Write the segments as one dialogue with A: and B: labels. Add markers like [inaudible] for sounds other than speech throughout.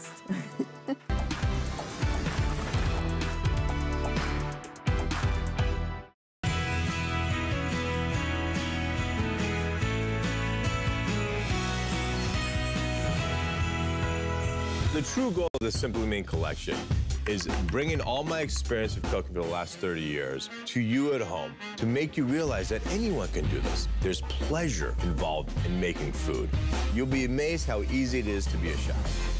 A: next.
B: The true goal of the Simply Ming collection is bringing all my experience of cooking for the last 30 years to you at home to make you realize that anyone can do this. There's pleasure involved in making food. You'll be amazed how easy it is to be a chef.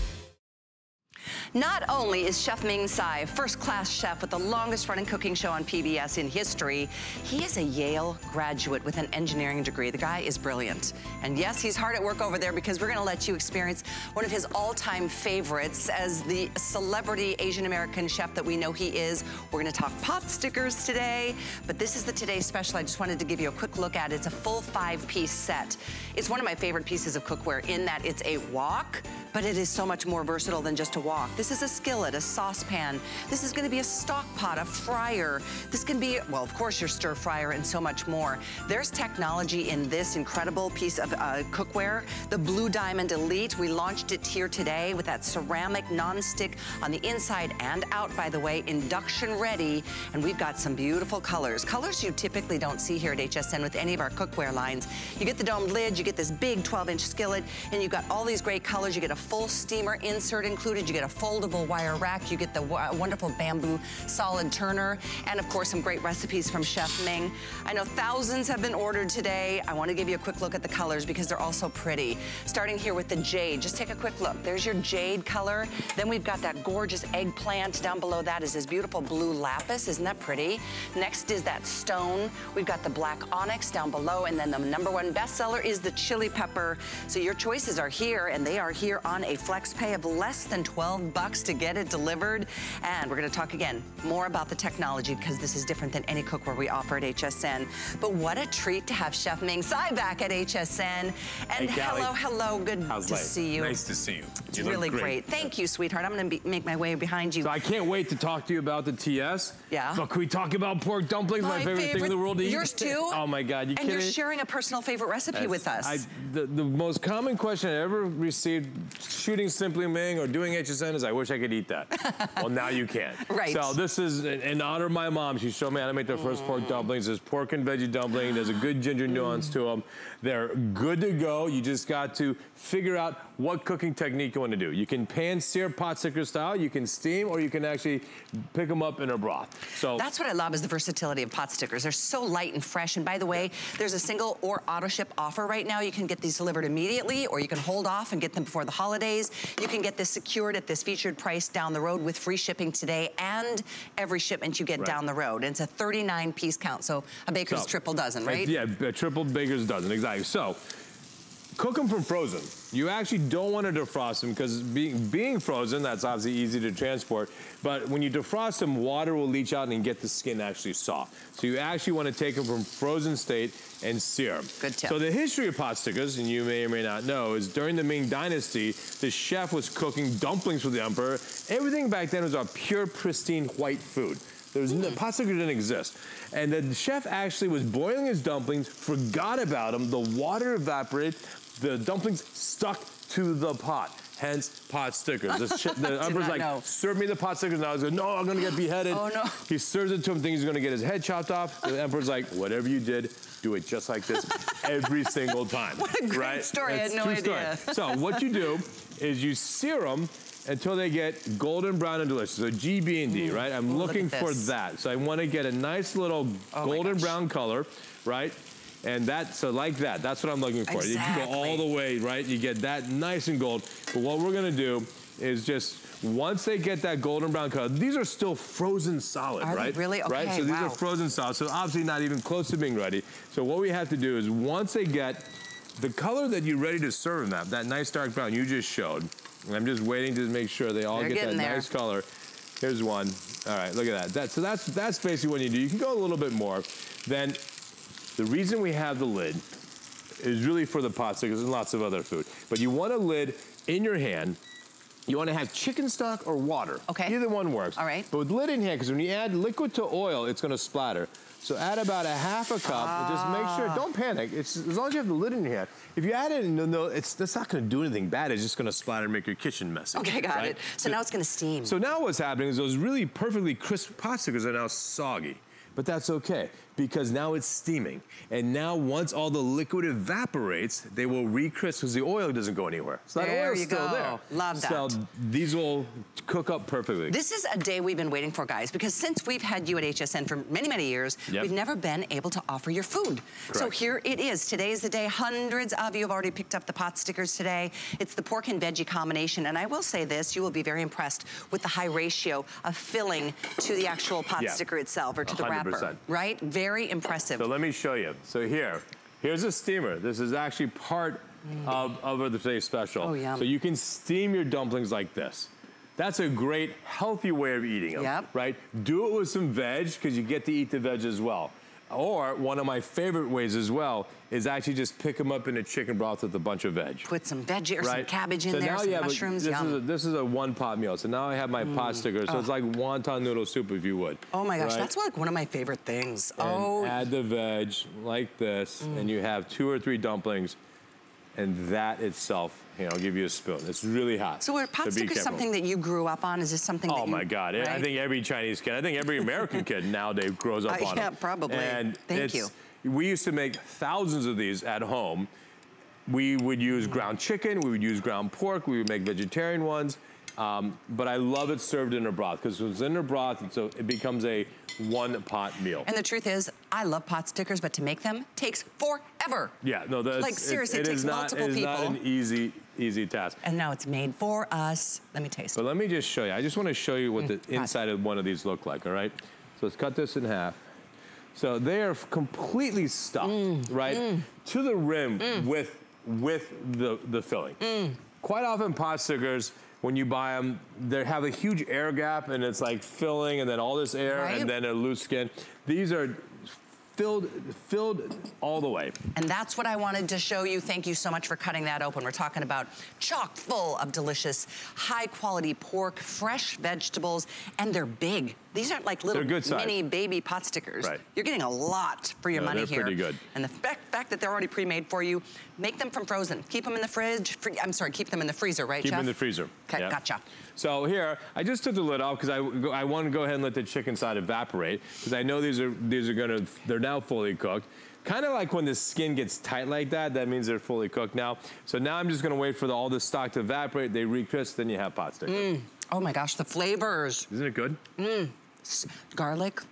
C: Not only is Chef Ming Tsai first-class chef with the longest running cooking show on PBS in history, he is a Yale graduate with an engineering degree. The guy is brilliant. And yes, he's hard at work over there because we're gonna let you experience one of his all-time favorites as the celebrity Asian American chef that we know he is. We're gonna talk pot stickers today, but this is the Today Special. I just wanted to give you a quick look at it. It's a full five-piece set. It's one of my favorite pieces of cookware in that it's a wok, but it is so much more versatile than just a wok. This is a skillet, a saucepan. This is gonna be a stock pot, a fryer. This can be, well, of course, your stir fryer and so much more. There's technology in this incredible piece of uh, cookware, the Blue Diamond Elite. We launched it here today with that ceramic non-stick on the inside and out, by the way, induction ready. And we've got some beautiful colors. Colors you typically don't see here at HSN with any of our cookware lines. You get the domed lid, you get this big 12-inch skillet, and you've got all these great colors. You get a full steamer insert included. You get a foldable wire rack. You get the wonderful bamboo solid turner. And of course, some great recipes from Chef Ming. I know thousands have been ordered today. I wanna give you a quick look at the colors because they're all so pretty. Starting here with the jade. Just take a quick look. There's your jade color. Then we've got that gorgeous eggplant. Down below that is this beautiful blue lapis. Isn't that pretty? Next is that stone. We've got the black onyx down below. And then the number one bestseller is the chili pepper. So your choices are here and they are here on a flex pay of less than 12 bucks to get it delivered. And we're gonna talk again more about the technology because this is different than any cookware we offer at HSN. But what a treat to have Chef Ming Tsai back at HSN. And
D: Hey,
C: hello, hello, good
D: How's
C: to
D: life?
C: see you.
D: Nice to see you.
C: It's
D: You look
C: really
D: great.
C: great. Thank you, sweetheart. I'm gonna be, make my way behind you.
E: So I can't wait to talk to you about the TS.
C: Yeah.
E: But can we talk about pork dumplings? My, favorite, thing in the world to eat.
C: Yours too? [laughs]
E: Oh my God, you
C: and
E: kidding?
C: you're sharing a personal favorite recipe with us.
E: I, the, the most common question I ever received shooting Simply Ming or doing HSN is, I wish I could eat that. [laughs] well, now you can.
C: Right.
E: So this is in, honor of my mom. She showed me how to make the first pork dumplings. There's pork and veggie dumpling. There's a good ginger nuance to them. They're good to go. You just got to figure out what cooking technique you want to do. You can pan sear pot sticker style, you can steam, or you can actually pick them up in a broth. So
C: That's what I love is the versatility of pot stickers. They're so light and fresh. And by the way, there's a single or auto ship offer right now. You can get these delivered immediately or you can hold off and get them before the holidays. You can get this secured at this featured price down the road with free shipping today and every shipment you get
E: Right.
C: down the road. And it's a 39 piece count. So a baker's
E: So,
C: triple dozen, right?
E: Yeah, a triple baker's dozen, exactly. So, cook them from frozen. You actually don't want to defrost them because being, being frozen, that's obviously easy to transport. But when you defrost them, water will leach out and get the skin actually soft. So you actually want to take them from frozen state and sear them.
C: Good tip.
E: So the history of pot stickers, and you may or may not know, is during the Ming Dynasty, the chef was cooking dumplings for the emperor. Everything back then was a pure, pristine white food. There was no, hmm. pot sticker didn't exist. And the chef actually was boiling his dumplings, forgot about them, the water evaporated, the dumplings stuck to the pot. Hence, pot stickers. The, the [laughs] emperor's like,
C: know.
E: serve me the pot stickers. And I was like, no, I'm gonna get beheaded.
C: Oh, no.
E: He serves it to him, thinking he's gonna get his head chopped off. The emperor's like, whatever you did, do it just like this every single time. [laughs]
C: What a great
E: right?
C: story. I had no idea.
E: Story. So what you do is you sear them until they get golden brown and delicious. So GB and D, mm-hmm. right? I'm
C: Ooh,
E: looking
C: at
E: for that. So I want to get a nice little
C: Oh
E: golden brown color, right? And that, so like that, that's what I'm looking for. Exactly. You can go all the way, right? You get that nice and gold. But what we're gonna do is just, once they get that golden brown color, these are still frozen solid,
C: Are
E: right?
C: really?
E: Right,
C: Okay,
E: so these
C: wow.
E: are frozen solid, so obviously not even close to being ready. So what we have to do is once they get the color that you're ready to serve them, that, that nice dark brown you just showed, I'm just waiting to make sure they all
C: They're
E: get that
C: there.
E: nice color. Here's one. All right, look at that. that. So that's that's basically what you do. You can go a little bit more. Then the reason we have the lid is really for the pot because there's lots of other food. But you want a lid in your hand You want to have chicken stock or water.
C: Okay.
E: Either one works.
C: All right.
E: But with lid in here, because when you add liquid to oil, it's going to splatter. So add about a half a cup. and Just make sure. Ah. Don't panic. It's as long as you have the lid in your hand. If you add it, no, no, it's that's not going to do anything bad. It's just going to splatter and make your kitchen messy.
C: Okay, got
E: right?
C: it. So, now it's gonna steam.
E: So now what's happening is those really perfectly crisp pot stickers are now soggy. But that's okay because now it's steaming. And now once all the liquid evaporates, they will re-crisp because the oil doesn't go anywhere. So that
C: There
E: oil's
C: you
E: still
C: go.
E: there.
C: Love
E: So these will cook up perfectly.
C: This is a day we've been waiting for, guys, because since we've had you at HSN for many, many years,
E: Yep.
C: we've never been able to offer your food. So here it is. Today is the day. Hundreds of you have already picked up the pot stickers today. It's the pork and veggie combination. And I will say this, you will be very impressed with the high ratio of filling to the actual pot
E: Yeah.
C: sticker itself or to the wrapper,
E: 100%.
C: right? Very impressive.
E: So let me show you. So here, here's a steamer. This is actually part of, of the today's special.
C: Mm. Oh, yum.
E: So you can steam your dumplings like this. That's a great, healthy way of eating them,
C: Yep.
E: right? Do it with some veg, because you get to eat the veg as well. Or one of my favorite ways as well is actually just pick them up in a chicken broth with a bunch of veg.
C: Put some veggie or some cabbage in
E: so
C: there, some
E: have a-
C: mushrooms,
E: this. Is a, this is a one pot meal. So now I have my pot mm. sticker. So it's like wonton noodle soup, if you would.
C: Oh my gosh,
E: right?
C: that's like one of my favorite things.
E: and
C: oh,
E: add the veg like this, and mm. you have two or three dumplings, and that itself, you know, I'll give you a spoon. It's really hot.
C: so are pot
E: be
C: stickers
E: careful.
C: something that you grew up on? Is this something that
E: Oh
C: you...
E: my God! I think every Chinese kid, I think every American kid [laughs] nowadays grows up
C: Uh,
E: on
C: yeah,
E: them.
C: probably.
E: And
C: Thank you.
E: We used to make thousands of these at home. We would use ground chicken. We would use ground pork. We would make vegetarian ones. Um, but I love it served in a broth because it's in a broth, so it becomes a one-pot meal.
C: And the truth is, I love pot stickers, but to make them takes forever.
E: Yeah, no, that's
C: Like, seriously, it takes
E: is not,
C: multiple
E: it is not an easy, easy task.
C: And now it's made for us. Let me taste.
E: But let me just show you. I just want to show you what the
C: Mm, hot.
E: inside of one of these look like, all right? So let's cut this in half. So they are completely stuffed,
C: Mm,
E: right, to the rim with with the the filling.
C: Mm.
E: Quite often, pot stickers. When you buy them, they have a huge air gap, and it's like filling, and then all this air,
C: Right.
E: and then a loose skin. These are filled, filled all the way.
C: And that's what I wanted to show you. Thank you so much for cutting that open. We're talking about chock full of delicious, high quality pork, fresh vegetables, and they're big. These aren't like little mini baby pot stickers.
E: Right.
C: You're getting a lot for your
E: No,
C: money
E: they're
C: here.
E: pretty good.
C: And the fact, fact that they're already pre-made for you, make them from frozen. Keep them in the fridge. Free, I'm sorry, keep them in the freezer, right,
E: Keep
C: Chef?
E: them in the freezer.
C: Okay, gotcha.
E: So here, I just took the lid off because I, I want to go ahead and let the chicken side evaporate because I know these are these are gonna they're now fully cooked. Kind of like when the skin gets tight like that, that means they're fully cooked now. So now I'm just gonna wait for the, all the stock to evaporate. They re-crisp, then you have pot stickers. Mm.
C: Oh my gosh, the flavors.
E: Isn't it good?
C: S- Garlic.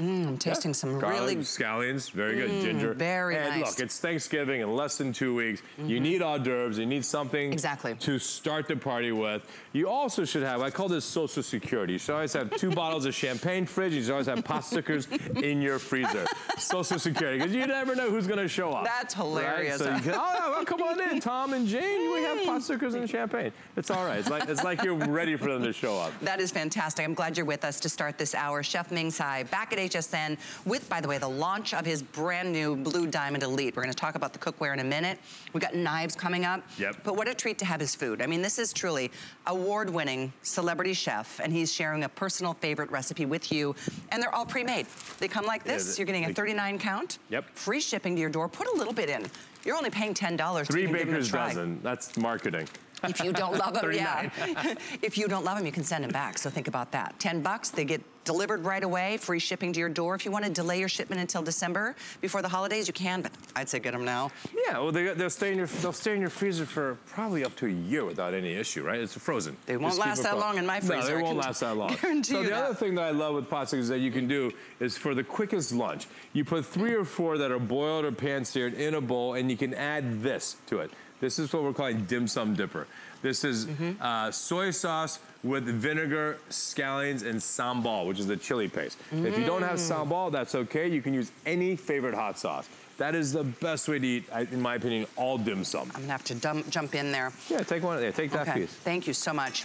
C: Mm, I'm tasting some
E: Garlic,
C: really
E: scallions, very good. Ginger.
C: very
E: and
C: nice. Mm-hmm.
E: look, it's Thanksgiving in less than two weeks. You need hors d'oeuvres. You need something
C: Exactly.
E: to start the party with. You also should have, I call this social security. You should always have two bottles of champagne fridge. You should always have pot stickers in your freezer. Social security, because you never know who's going to show up.
C: That's
E: right?
C: hilarious.
E: So can, oh, well, come on in, Tom and Jane. We have pot stickers and champagne. It's all right. It's like, it's like you're ready for them to show up.
C: That is fantastic. I'm glad you're with us to start this hour. Chef Ming Tsai back at HSN with, by the way, the launch of his brand new Blue Diamond Elite. We're going to talk about the cookware in a minute. We've got knives coming up.
E: Yep.
C: But what a treat to have his food. I mean, this is truly award-winning celebrity chef, and he's sharing a personal favorite recipe with you. And they're all pre-made. They come like
E: Yeah,
C: this. You're getting a 39 count.
E: Yep.
C: Free shipping to your door. Put a little bit in. You're only paying $10 to
E: Three
C: even give a
E: baker's
C: try.
E: dozen. That's marketing.
C: If you don't love [laughs] them, yeah. [laughs] if you don't love them, you can send them back. So think about that. 10 bucks, they get delivered right away, free shipping to your door. If you want to delay your shipment until December before the holidays, you can, but I'd say get them now.
E: Yeah, well, they, they'll stay in your they'll stay in your freezer for probably up to a year without any issue, right? It's frozen.
C: They won't
E: Just
C: last that long in my freezer.
E: No,
C: they
E: won't last that long.
C: guarantee
E: so the other thing that I love with pot stickers that you can do is for the quickest lunch, you put three or four that are boiled or pan seared in a bowl, and you can add this to it. This is what we're calling dim sum dipper. This is
C: Mm-hmm.
E: uh, soy sauce with vinegar, scallions, and sambal, which is the chili paste. If you don't have
C: Mm.
E: sambal, that's okay. You can use any favorite hot sauce. That is the best way to eat, in my opinion, all dim sum.
C: I'm gonna have to dump, jump in there.
E: Yeah, take one. Yeah, take that
C: okay,
E: piece.
C: thank you so much.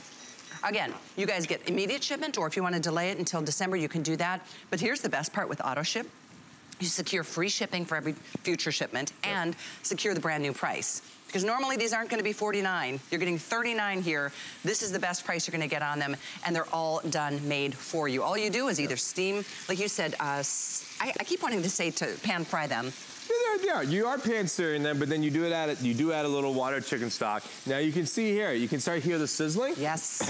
C: Again, you guys get immediate shipment, or if you want to delay it until December, you can do that. But here's the best part with auto ship. You secure free shipping for every future shipment and secure the brand new price. Because normally these aren't gonna be 49. You're getting 39 here. This is the best price you're gonna get on them, and they're all done, made for you. All you do is either steam, like you said, uh, I, I keep wanting to say to pan fry them.
E: Yeah, you are pan searing them, but then you do it add you do add a little water chicken stock. Now you can see here, you can start hear the sizzling.
C: Yes.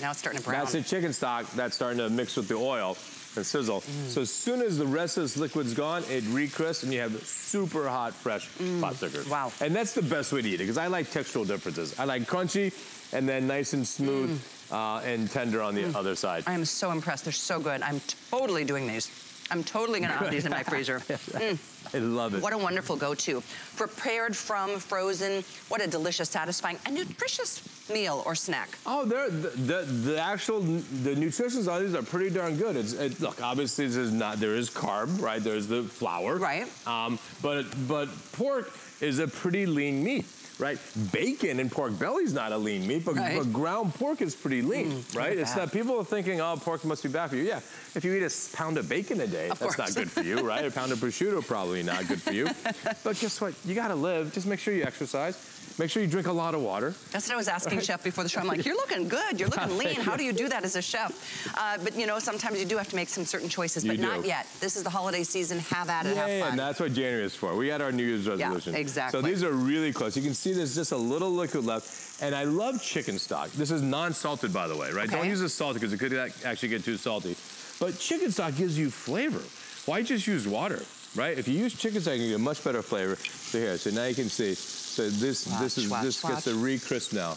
C: now it's starting to brown.
E: That's the chicken stock that's starting to mix with the oil and sizzle. Mm. So as soon as the rest of this liquid's gone, it re-crisps and you have super hot, fresh mm. pot stickers.
C: Wow.
E: And that's the best way to eat it because I like textural differences. I like crunchy and then nice and smooth mm. uh, and tender on the mm. other side.
C: I am so impressed. They're so good. I'm totally doing these. I'm totally gonna have these in my freezer.
E: Mm. [laughs] I love it.
C: What a wonderful go-to. Prepared from frozen, what a delicious, satisfying, and nutritious meal or snack.
E: Oh, the, the, the actual, the nutritions on these are pretty darn good. It's, it, look, obviously there's not, there is carb, right? There's the flour.
C: Right.
E: Um, but, but pork is a pretty lean meat right? Bacon and pork belly is not a lean meat, but, right. but ground pork is pretty lean, mm, right? It's not, people are thinking, oh, pork must be bad for you. Yeah, if you eat a pound of bacon a day, of that's course. not good for you, right? a pound of prosciutto probably not good for you. [laughs] but guess what? You gotta live. Just make sure you exercise. Make sure you drink a lot of water.
C: That's what I was asking. Chef before the show. I'm like, you're looking good. You're looking [laughs] lean. How do you do that as a chef? Uh, but you know, sometimes you do have to make some certain choices, you but do. not yet. This is the holiday season. Have at it.
E: Yeah,
C: have fun.
E: Yeah, and that's what January is for. We got our New Year's resolution.
C: Yeah, exactly.
E: So these are really close. You can see there's just a little liquid left. And I love chicken stock. This is non-salted, by the way, right? Okay. Don't use the salted because it could actually get too salty. But chicken stock gives you flavor. Why just use water, right? If you use chicken stock, you get a much better flavor. So here, so now you can see so this watch, this is watch, this watch. gets a re-crisp now,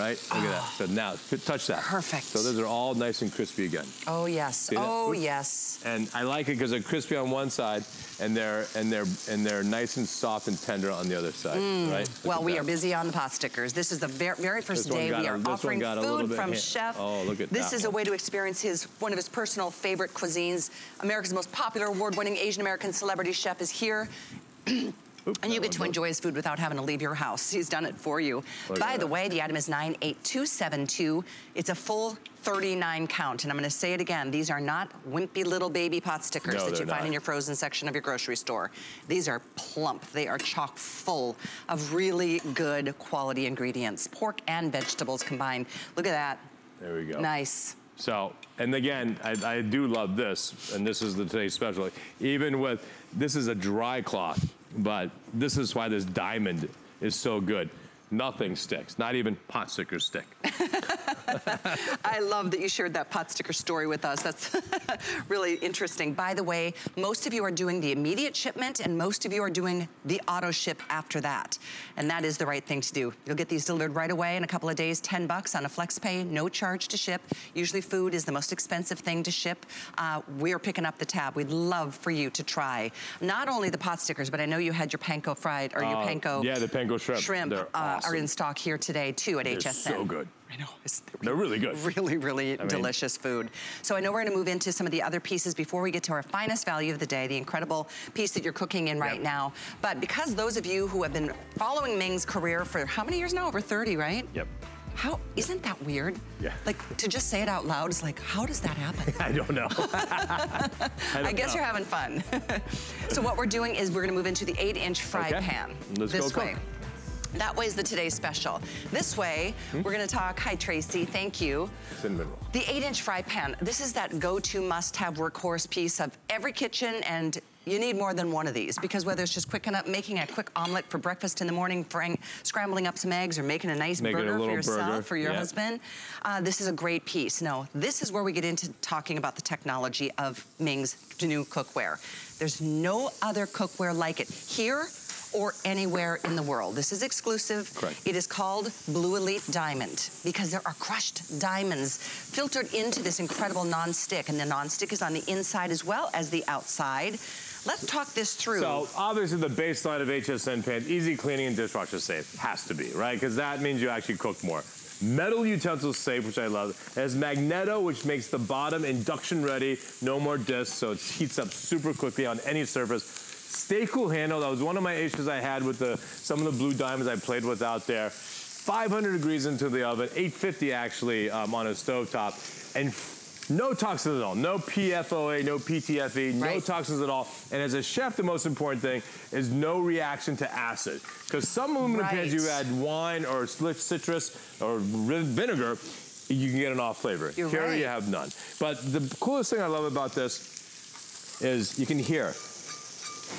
E: right? Look oh. at that. So now touch that.
C: Perfect.
E: So those are all nice and crispy again.
C: Oh yes. Oh yes.
E: And I like it because they're crispy on one side and they're and they're and they're nice and soft and tender on the other side, mm. right? Look
C: well, we that. are busy on the pot stickers. This is the very, very first day we are a, offering food from Chef.
E: Oh, look at that.
C: this is
E: one.
C: a way to experience his one of his personal favorite cuisines. America's most popular award-winning Asian American celebrity chef is here. [clears throat] Oop, and you get to enjoy his food without having to leave your house. He's done it for you. Look By the way, the item is 98272. It's a full 39 count. And I'm gonna say it again, these are not wimpy little baby pot stickers no, that you find in your frozen section of your grocery store. These are plump. They are chock full of really good quality ingredients. Pork and vegetables combined. Look at that.
E: There we go.
C: Nice.
E: So, and again, I, I do love this, and this is the today's special. Even with, this is a dry cloth. But this is why this diamond is so good. Nothing sticks, not even pot stickers stick. [laughs]
C: I love that you shared that pot sticker story with us. That's [laughs] really interesting. By the way, most of you are doing the immediate shipment and most of you are doing the auto ship after that. And that is the right thing to do. You'll get these delivered right away in a couple of days, 10 bucks on a flex pay, no charge to ship. Usually food is the most expensive thing to ship. Uh, we're picking up the tab. We'd love for you to try not only the pot stickers, but I know you had your panko fried or your uh, panko
E: yeah, the panko shrimp.
C: Shrimp uh, are in stock here today too at
E: They're
C: HSN.
E: so good.
C: I know.
E: They're really good.
C: Really, really I delicious mean, food. So I know we're gonna move into some of the other pieces before we get to our finest value of the day, the incredible piece that you're cooking in right yep. now. But because those of you who have been following Ming's career for how many years now? Over 30, right?
E: Yep.
C: How, isn't that weird?
E: Yeah.
C: Like, to just say it out loud is like, how does that happen? [laughs]
E: I don't know. [laughs] [laughs]
C: I, don't I, guess know. you're having fun. so what we're doing is we're gonna move into the eight inch fry
E: okay.
C: pan.
E: Let's
C: this
E: go
C: way.
E: Cook.
C: That way is the today's special. This way, hmm? we're gonna talk, hi Tracy, thank you.
E: Cinnamon roll.
C: The eight inch fry pan. This is that go-to must-have workhorse piece of every kitchen and you need more than one of these because whether it's just quick up, making a quick omelet for breakfast in the morning, frying, scrambling up some eggs or making a nice
E: making
C: burger
E: a
C: for yourself
E: burger.
C: for your husband, uh, this is a great piece. No, this is where we get into talking about the technology of Ming's new cookware. There's no other cookware like it. Here, or anywhere in the world. This is exclusive.
E: Correct.
C: It is called Blue Elite Diamond because there are crushed diamonds filtered into this incredible non-stick and the non-stick is on the inside as well as the outside. Let's talk this through.
E: So obviously the baseline of HSN pan, easy cleaning and dishwasher safe, has to be, right? Because that means you actually cook more. Metal utensils safe, which I love. It has magneto, which makes the bottom induction ready, no more discs, so it heats up super quickly on any surface. Stay cool handle. That was one of my issues I had with the some of the blue diamonds I played with out there. 500 degrees into the oven, 850 actually um, on a stove top, and No toxins at all. No PFOA, no PTFE, no
C: Right.
E: toxins at all. And as a chef, the most important thing is no reaction to acid. Because some aluminum pans, you add wine or citrus or vinegar, you can get an off flavor.
C: You're
E: Here
C: right.
E: you have none. But the coolest thing I love about this is you can hear.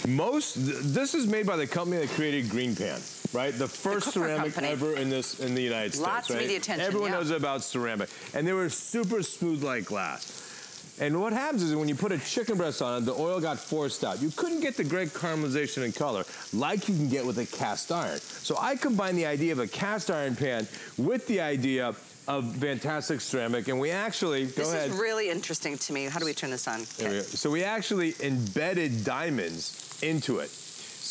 E: Most, th- this is made by the company that created Green Pan, right? The first
C: cookware
E: ceramic
C: company.
E: ever in this in the United States.
C: Lots of
E: right?
C: media attention,
E: Everyone
C: yeah.
E: knows about ceramic, and they were super smooth like glass. And what happens is when you put a chicken breast on it, the oil got forced out. You couldn't get the great caramelization and color like you can get with a cast iron. So I combined the idea of a cast iron pan with the idea of fantastic ceramic, and we actually go
C: This
E: ahead.
C: is really interesting to me. How do we turn this on?
E: We. So we actually embedded diamonds into it.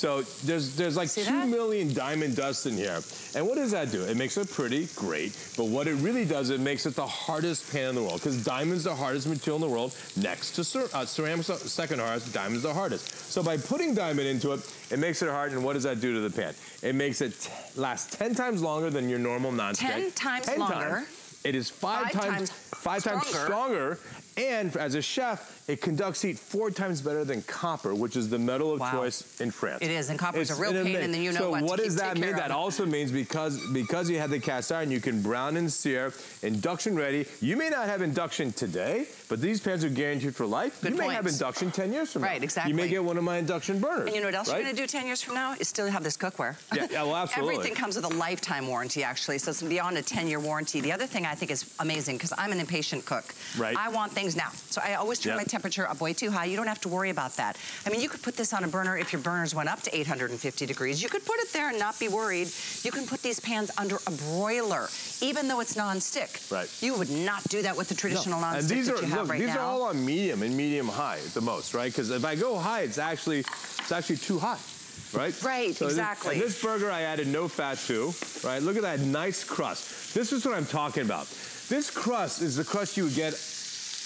E: So there's there's like
C: See
E: two
C: that?
E: million diamond dust in here. And what does that do? It makes it pretty, great. But what it really does, it makes it the hardest pan in the world. Because diamond's the hardest material in the world. Next to cer- uh, ceramic's second hardest, diamond's the hardest. So by putting diamond into it, it makes it hard. And what does that do to the pan? It makes it last 10 times longer than your normal nonstick.
C: 10 times
E: 10
C: longer.
E: It is five,
C: Five
E: times,
C: times
E: five times
C: stronger.
E: stronger. And as a chef, it conducts heat four times better than copper, which is the metal of
C: Wow.
E: choice in France.
C: It is, and copper is a
E: It's
C: real pain, and then you know
E: so
C: what to
E: what does that mean? That
C: of.
E: also means because because you have the cast iron, you can brown and sear, induction ready. You may not have induction today, but these pans are guaranteed for life.
C: Good
E: you may have induction 10 years from now.
C: Right, exactly.
E: You may get one of my induction burners.
C: And you know what else
E: right?
C: you're going to do 10 years from now? Is still have this cookware.
E: Yeah, yeah, well, [laughs] absolutely.
C: Everything comes with a lifetime warranty, actually, so it's beyond a 10-year warranty. The other thing I think is amazing, because I'm an impatient cook.
E: Right.
C: I want things now. So I always turn
E: Yep.
C: my temperature up way too high. You don't have to worry about that. I mean, you could put this on a burner if your burners went up to 850 degrees. You could put it there and not be worried. You can put these pans under a broiler, even though it's non-stick.
E: Right.
C: You would not do that with the traditional
E: No.
C: non-stick
E: and these
C: that
E: are
C: you have
E: look,
C: right
E: these
C: now.
E: are all on medium and medium high at the most, right? Because if I go high, it's actually it's actually too hot right?
C: Right,
E: So this-
C: exactly.
E: and this burger I added no fat to, right? Look at that nice crust. This is what I'm talking about. This crust is the crust you would get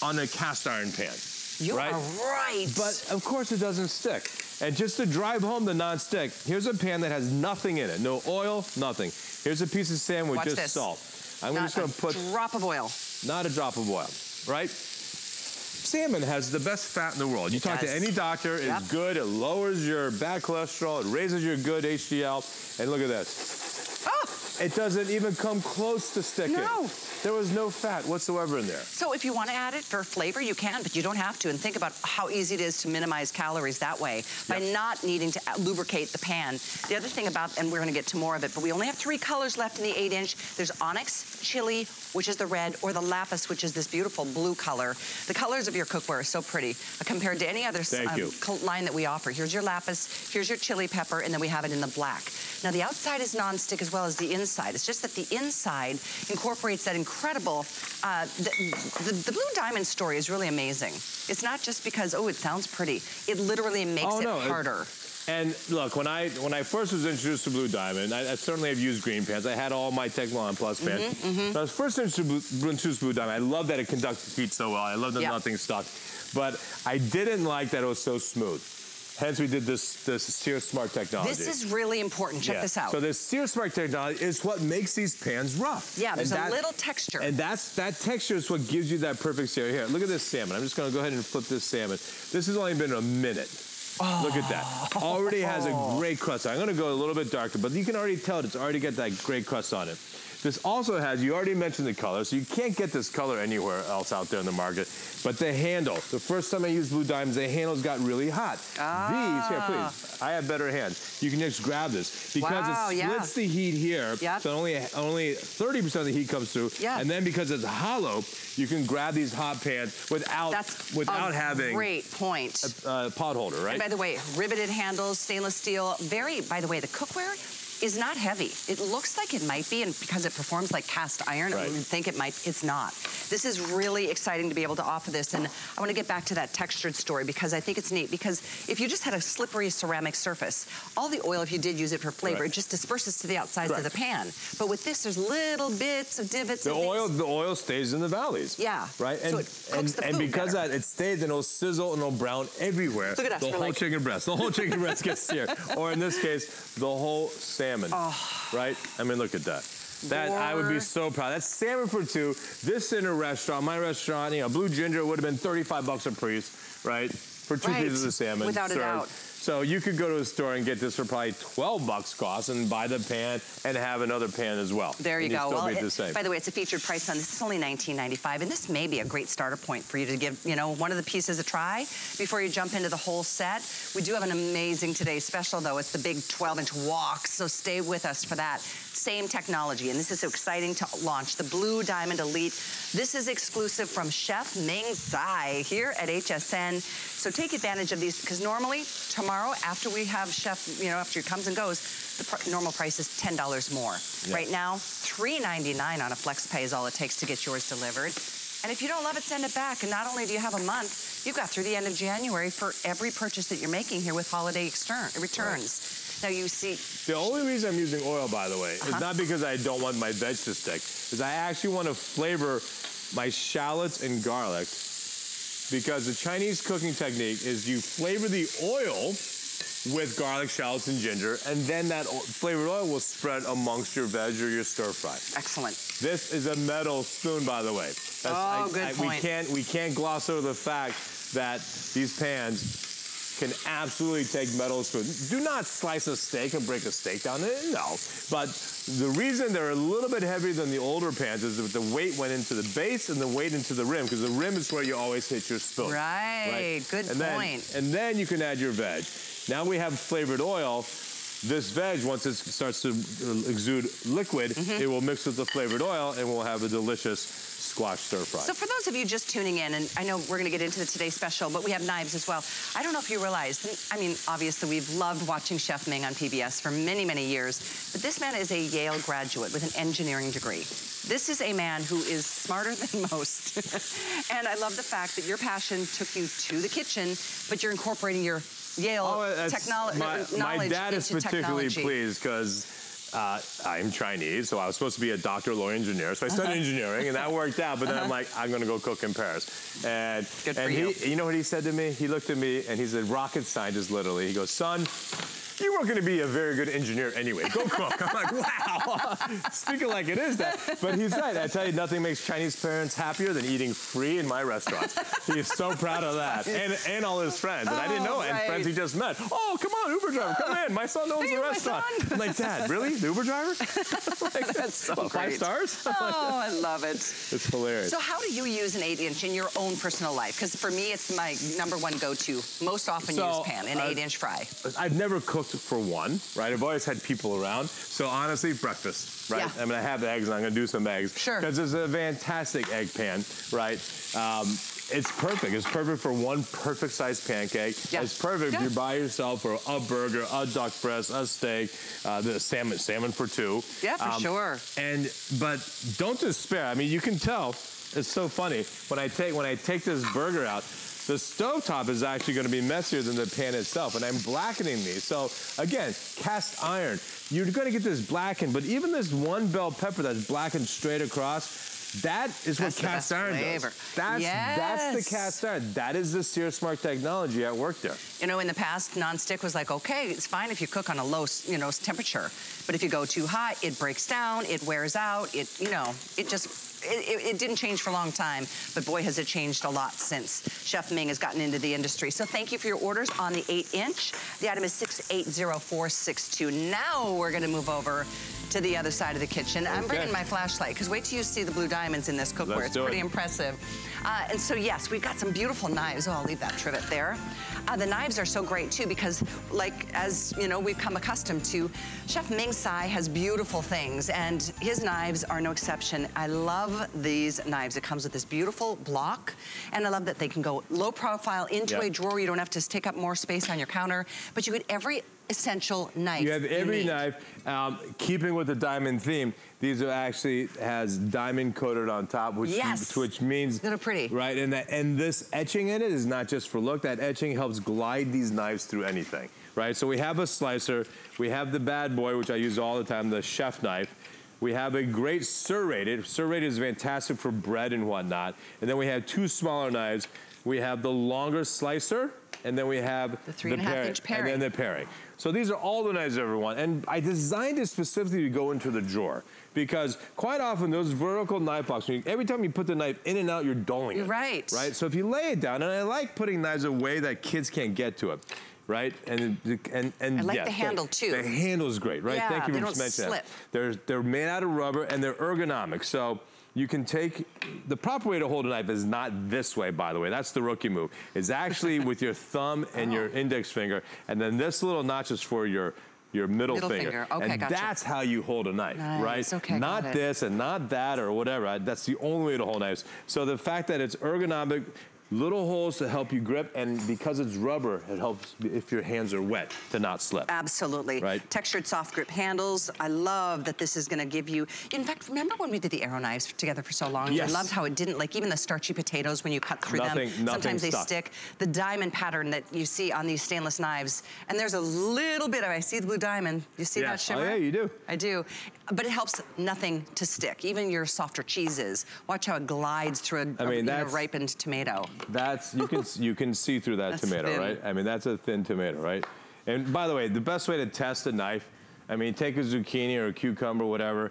E: on a cast iron pan.
C: You
E: right?
C: are right.
E: But of course it doesn't stick. And just to drive home the non-stick, here's a pan that has nothing in it. No oil, nothing. Here's a piece of salmon with
C: Watch
E: just
C: this.
E: salt. I'm
C: not
E: just gonna put
C: a
E: put
C: drop of oil.
E: not a drop of oil, right? Salmon has the best fat in the world. You
C: It
E: talk
C: does.
E: to any doctor,
C: Yep.
E: it's good. It lowers your bad cholesterol. It raises your good HDL. And look at this. It doesn't even come close to sticking.
C: No.
E: There was no fat whatsoever in there.
C: So if you want to add it for flavor, you can, but you don't have to. And think about how easy it is to minimize calories that way by
E: Yep.
C: not needing to uh, lubricate the pan. The other thing about, and we're going to get to more of it, but we only have three colors left in the eight inch. There's onyx, chili, which is the red, or the lapis, which is this beautiful blue color. The colors of your cookware are so pretty uh, compared to any other um, line that we offer. Here's your lapis, here's your chili pepper, and then we have it in the black. Now the outside is non-stick as well as the inside. It's just that the inside incorporates that incredible, uh, the, the, the blue diamond story is really amazing. It's not just because, oh, it sounds pretty. It literally makes
E: Oh,
C: it
E: no, it-
C: harder.
E: And look, when I when I first was introduced to Blue Diamond, I, I certainly have used green pans. I had all my Technolon Plus pans.
C: Mm-hmm,
E: When I was first introduced to Blue, introduced Blue Diamond, I love that it conducted heat so well. I love that
C: Yeah.
E: nothing stuck. But I didn't like that it was so smooth. Hence, we did this this Sear Smart technology.
C: This is really important. Check
E: Yeah.
C: this out.
E: So this Sear Smart technology is what makes these pans rough.
C: yeah, there's
E: And
C: a
E: that-
C: little texture.
E: and that's that texture is what gives you that perfect sear. Here, look at this salmon. I'm just gonna go ahead and flip this salmon. This has only been a minute. Look at that. Already has a great crust. I'm gonna go a little bit darker, but you can already tell it's already got that great crust on it. This also has, you already mentioned the color, so you can't get this color anywhere else out there in the market. But the handle, the first time I used Blue Diamonds, the handles got really hot. Ah. These, here, please, I have better hands. You can just grab this because
C: Wow,
E: it
C: yeah.
E: splits the heat here,
C: Yep.
E: so only only 30% of the heat comes through.
C: Yeah.
E: And then because it's hollow, you can grab these hot pans without
C: That's
E: without
C: a
E: having
C: great point.
E: a pot holder, right?
C: And by the way, riveted handles, stainless steel. Very, by the way, the cookware is not heavy. It looks like it might be, and because it performs like cast iron,
E: Right.
C: I would think it might. It's not. This is really exciting to be able to offer this, and I want to get back to that textured story because I think it's neat. Because if you just had a slippery ceramic surface, all the oil, if you did use it for flavor,
E: Correct.
C: it just disperses to the outsides of the pan. But with this, there's little bits of divots.
E: the
C: and things.
E: oil, the oil stays in the valleys.
C: Yeah.
E: Right.
C: So
E: And
C: cooks
E: and, and because
C: better.
E: that it stays and it'll sizzle and it'll brown everywhere.
C: Look at us,
E: The whole
C: like-
E: chicken breast. The whole chicken breast gets seared. [laughs] Or in this case, the whole salmon.
C: Oh.
E: Right. I mean, look at that. That I would be so proud. That's salmon for two. This in a restaurant, my restaurant, you know, blue ginger would have been 35 bucks a piece, right? For two
C: Right.
E: pieces of salmon.
C: Without a
E: served.
C: doubt.
E: So you could go to a store and get this for probably 12 bucks cost and buy the pan and have another pan as well.
C: There you
E: and
C: go. Well, it- by the way, it's a featured price on this. It's only $19.95, and this may be a great starter point for you to give, you know, one of the pieces a try before you jump into the whole set. We do have an amazing today's special, though. It's the big 12-inch wok, so stay with us for that. Same technology, and this is so exciting to launch. The Blue Diamond Elite. This is exclusive from Chef Ming Tsai here at HSN. So take advantage of these, because normally, tomorrow, after we have Chef, you know, after he comes and goes, the pr normal price is $10 more.
E: Yeah.
C: Right now, $3.99 on a flex pay is all it takes to get yours delivered. And if you don't love it, send it back. And not only do you have a month, you've got through the end of January for every purchase that you're making here with holiday extern- returns. Now you see,
E: The only reason I'm using oil, by the way,
C: Uh-huh.
E: is not because I don't want my veg to stick, is I actually want to flavor my shallots and garlic because the Chinese cooking technique is you flavor the oil with garlic, shallots, and ginger, and then that flavored oil will spread amongst your veg or your stir fry.
C: excellent.
E: This is a metal spoon, by the way.
C: Oh, good
E: We
C: point.
E: can't, we can't gloss over the fact that these pans can absolutely take metal spoons. Do not slice a steak and break a steak down. No. But the reason they're a little bit heavier than the older pans is that the weight went into the base and the weight into the rim, because the rim is where you always hit your spoon.
C: Right, good
E: and
C: point.
E: Then, and then you can add your veg. Now we have flavored oil. This veg, once it starts to exude liquid,
C: Mm-hmm.
E: it will mix with the flavored oil and we'll have a delicious squash stir fry.
C: So for those of you just tuning in, and I know we're going to get into the Today Special, but we have knives as well. I don't know if you realize, I mean, obviously we've loved watching Chef Ming on PBS for many, many years, but this man is a Yale graduate with an engineering degree. This is a man who is smarter than [laughs] most. and I love the fact that your passion took you to the kitchen, but you're incorporating your Yale
E: Oh, that's-
C: technolo-
E: my,
C: knowledge
E: my dad is
C: into
E: particularly
C: technology.
E: pleased because uh, I'm Chinese, so I was supposed to be a doctor, lawyer, engineer. So I studied
C: Uh-huh.
E: engineering, and that worked out. But then I'm like, I'm going to go cook in Paris. And and
C: you.
E: he, you know what he said to me? He looked at me and he said, "Rocket scientist, literally." He goes, "Son." You weren't going to be a very good engineer anyway. Go cook. I'm like, wow. Speaking like it is that. But he's right. I tell you, nothing makes Chinese parents happier than eating free in my restaurant. He's so proud of that. And, and all his friends. And I didn't know
C: Oh,
E: it. And friends he just met. Oh, come on, Uber driver, come in. My son owns
C: Hey,
E: the restaurant.
C: son.
E: I'm like, Dad, really? The Uber driver? [laughs] like,
C: That's so
E: what, Five stars? [laughs]
C: Oh, I love it.
E: It's hilarious.
C: So how do you use an eight inch in your own personal life? Because for me, it's my number one go-to, most often
E: So,
C: used pan, an
E: uh,
C: eight inch fry.
E: I've never cooked for one, right? I've always had people around. So honestly, breakfast, right?
C: Yeah.
E: I'm gonna have eggs and I'm gonna do some eggs.
C: Sure.
E: Because it's a fantastic egg pan, right? Um, it's perfect. It's perfect for one perfect sized pancake.
C: Yeah.
E: It's perfect
C: Yeah.
E: if you're by yourself for a burger, a duck breast, a steak, uh, the salmon, salmon for two. Um,
C: Yeah, for sure.
E: And but don't despair. I mean, you can tell. It's so funny when I take when I take this burger out. The stovetop is actually going to be messier than the pan itself, and I'm blackening these. So again, cast iron. You're going to get this blackened, but even this one bell pepper that's blackened straight across, that is what
C: That's the
E: cast iron
C: flavor.
E: does. That's that's the cast iron. That is the Sear Smart technology at work there.
C: You know, in the past, nonstick was like, okay, it's fine if you cook on a low, you know, temperature, but if you go too hot, it breaks down, it wears out, it, you know, it just, it, it, didn't change for a long time, but boy, has it changed a lot since Chef Ming has gotten into the industry. So thank you for your orders on the eight inch. The item is 680462. Now we're gonna move over to the other side of the kitchen. I'm bringing my flashlight, because wait till you see the blue diamonds in this cookware.
E: Let's
C: it's pretty
E: it.
C: impressive. Uh, and so yes, we've got some beautiful knives. Oh, I'll leave that trivet there. Uh, the knives are so great too because like as you know, we've come accustomed to, Chef Ming Tsai has beautiful things and his knives are no exception. I love these knives. It comes with this beautiful block and I love that they can go low profile into
E: Yep.
C: a drawer. You don't have to take up more space on your counter, but you get every essential knife
E: You have every
C: need.
E: knife. Um, keeping with the diamond theme, these are actually has diamond coated on top, which
C: Yes.
E: which means
C: They're pretty.
E: right? And that and this etching in it is not just for look. That etching helps glide these knives through anything, right? So we have a slicer, we have the bad boy, which I use all the time, the chef knife. We have a great serrated. Serrated is fantastic for bread and whatnot. And then we have two smaller knives. We have the longer slicer and then we have
C: the three and a half inch paring.
E: and then the paring. So these are all the knives everyone, and I designed it specifically to go into the drawer because quite often those vertical knife you- every time you put the knife in and out, you're dulling it.
C: right.
E: Right. So if you lay it down, and I like putting knives away that kids can't get to it. Right, and and and
C: I like
E: yeah,
C: the handle, too.
E: The handle is great, right?
C: Yeah,
E: Thank you for mentioning
C: slip.
E: that. They're they're made out of rubber and they're ergonomic. So you can take the proper way to hold a knife is not this way, by the way. That's the rookie move. It's actually with your thumb and your [laughs]
C: Oh.
E: index finger, and then this little notch is for your your middle,
C: Middle finger. Okay,
E: and
C: gotcha.
E: that's how you hold a knife,
C: Nice,
E: right?
C: okay,
E: not this and not that or whatever. That's the only way to hold knives. So the fact that it's ergonomic, little holes to help you grip, and because it's rubber, it helps if your hands are wet to not slip.
C: Absolutely.
E: Right.
C: Textured soft grip handles. I love that this is gonna give you, in fact, remember when we did the arrow knives together for so long?
E: Yes.
C: I loved how it didn't, like even the starchy potatoes, when you cut through
E: Nothing-
C: them,
E: nothing
C: sometimes they stick. The diamond pattern that you see on these stainless knives, and there's a little bit of, I see the blue diamond. You see
E: Yeah.
C: that oh, shimmer?
E: Oh, yeah, you do.
C: I do. But it helps nothing to stick, even your softer cheeses. Watch how it glides through a,
E: I mean,
C: a, know, ripened tomato.
E: That's you can you can see through that [laughs]
C: That's
E: tomato,
C: thin.
E: right? I mean, that's a thin tomato, right? And by the way, the best way to test a knife, I mean, take a zucchini or a cucumber, whatever,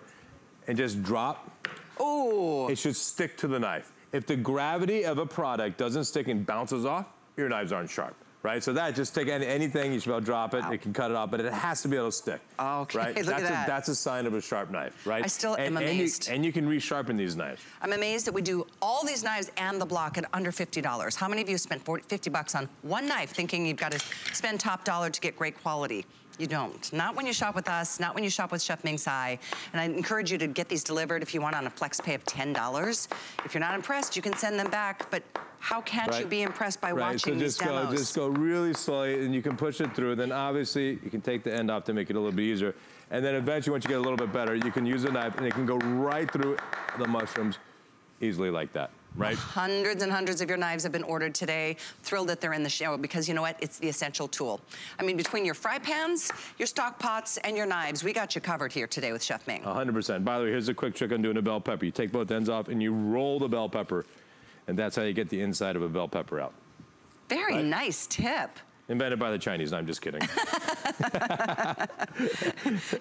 E: and just drop.
C: Oh,
E: It should stick to the knife. If the gravity of a product doesn't stick and bounces off, your knives aren't sharp. Right, so that just take any, anything you should be able to drop it.
C: Wow.
E: It can cut it off, but it has to be able to stick.
C: Okay,
E: right? [laughs]
C: look at
E: that's
C: that.
E: A, that's a sign of a sharp knife, right?
C: I still
E: and,
C: am
E: and you-
C: amazed.
E: And you, can resharpen these knives.
C: I'm amazed that we do all these knives and the block at under $50. How many of you spent 40, 50 bucks on one knife thinking you've got to spend top dollar to get great quality? You don't. Not when you shop with us, not when you shop with Chef Ming Tsai. And I encourage you to get these delivered if you want on a flex pay of $10. If you're not impressed, you can send them back, but how can't you be impressed by
E: Right,
C: watching
E: so
C: these
E: just go,
C: demos?
E: just go really slowly, and you can push it through. Then obviously you can take the end off to make it a little bit easier. And then eventually, once you get a little bit better, you can use a knife, and it can go right through the mushrooms easily like that, right?
C: Hundreds and hundreds of your knives have been ordered today. Thrilled that they're in the show because you know what? It's the essential tool. I mean, between your fry pans, your stock pots, and your knives, we got you covered here today with Chef Ming.
E: 100%. By the way, here's a quick trick on doing a bell pepper. You take both ends off, and you roll the bell pepper, and that's how you get the inside of a bell pepper out.
C: Very
E: right.
C: nice tip.
E: Invented by the Chinese. No, I'm just kidding. [laughs] [laughs]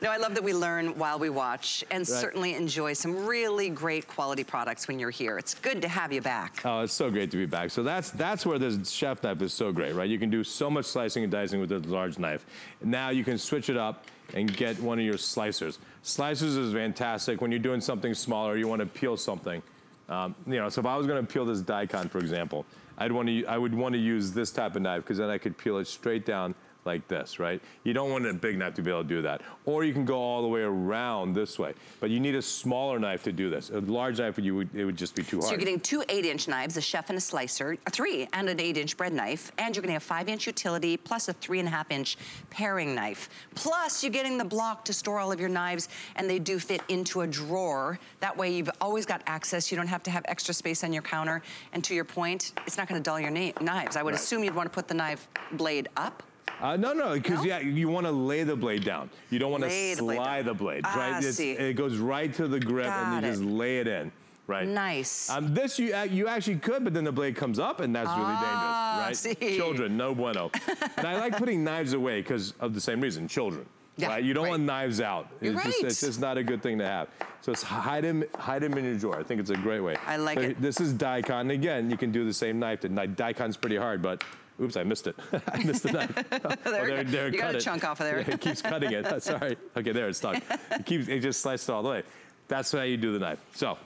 C: No, I love that we learn while we watch and certainly enjoy some really great quality products when you're here. It's good to have you back.
E: Oh, it's so great to be back. So that's that's where this chef knife is so great, right? You can do so much slicing and dicing with this large knife. Now you can switch it up and get one of your slicers. Slicers is fantastic when you're doing something smaller. You want to peel something. Um, you know, so if I was going to peel this daikon, for example, I'd want to I would want to use this type of knife because then I could peel it straight down like this, right? You don't want a big knife to be able to do that. Or you can go all the way around this way. But you need a smaller knife to do this. A large knife, you would, it would just be too hard.
C: So you're getting two eight-inch knives, a chef and a slicer, a three and an eight-inch bread knife, and you're gonna have five-inch utility plus a three and a half-inch paring knife. Plus, you're getting the block to store all of your knives, and they do fit into a drawer. That way, you've always got access. You don't have to have extra space on your counter. And to your point, it's not gonna dull your knives. I would
E: Right.
C: assume you'd want to put the knife blade up.
E: Uh, no, no, because
C: No?
E: yeah, you want to lay the blade down. You don't want to
C: Lay the blade
E: slide the blade,
C: Ah,
E: right? It's-
C: see.
E: It goes right to the grip,
C: Got
E: and you
C: it.
E: just lay it in, right?
C: Nice.
E: Um, this you ac- you actually could, but then the blade comes up, and that's really
C: Ah,
E: dangerous, right?
C: see.
E: Children, no bueno. [laughs] and I like putting knives away because of the same reason, children.
C: Yeah,
E: right? You don't
C: right.
E: want knives out.
C: You're
E: it's, just,
C: right.
E: it's just not a good thing to have. So it's hide them, hide them in your drawer. I think it's a great way.
C: I like
E: So
C: it.
E: This is daikon. Again, you can do the same knife. Daikon's pretty hard, but oops, I missed it. [laughs] I missed the knife. [laughs] Oh,
C: There you go.
E: there,
C: You got a
E: it.
C: chunk off of there. [laughs]
E: It keeps cutting it. Sorry. Okay, there it's stuck. It keeps. It just sliced it all the way. That's how you do the knife. So,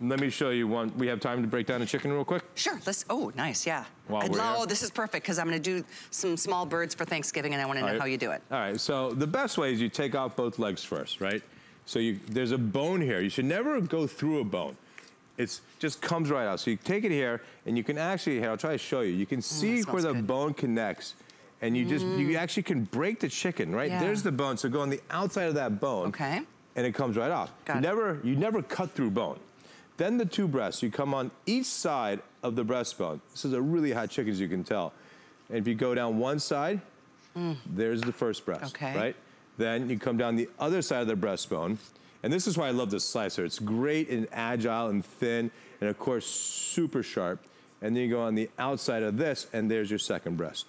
E: let me show you one. We have time to break down a chicken real quick.
C: Sure, let's, oh, nice, yeah.
E: While
C: I'd
E: we're
C: lo-
E: here.
C: oh, this is perfect, because I'm gonna do some small birds for Thanksgiving, and I wanna know
E: All right.
C: how you do it.
E: All right. So the best way is you take off both legs first, right? So you, there's a bone here. You should never go through a bone. It's just comes right out. So you take it here, and you can actually here. I'll try to show you. You can see
C: smells
E: where the
C: good. Mm.
E: bone connects, and you just you actually can break the chicken, right?
C: Yeah.
E: There's the bone. So go on the outside of that bone.
C: Okay.
E: And it comes right off.
C: Got
E: you
C: it.
E: never you never cut through bone. Then the two breasts. You come on each side of the breastbone. This is a really hot chicken, as you can tell. And if you go down one side, there's the first breast,
C: Mm. Okay.
E: right? Then you come down the other side of the breastbone. And this is why I love this slicer. It's great and agile and thin, and of course, super sharp. And then you go on the outside of this, and there's your second breast.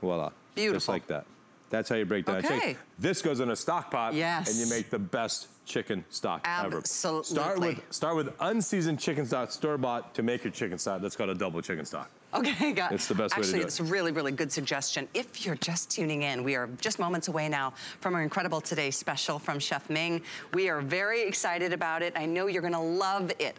E: Voila.
C: Beautiful.
E: Just like that. That's how you break down
C: Okay.
E: a chicken. This goes in a stock pot.
C: Yes.
E: And you make the best chicken stock ever. Start
C: Absolutely.
E: with start with unseasoned chicken stock store bought to make your chicken stock. That's called a double chicken stock.
C: Okay, got
E: It's the best way to
C: Actually,
E: do it.
C: it's a really, really good suggestion. If you're just tuning in, we are just moments away now from our incredible Today special from Chef Ming. We are very excited about it. I know you're gonna love it.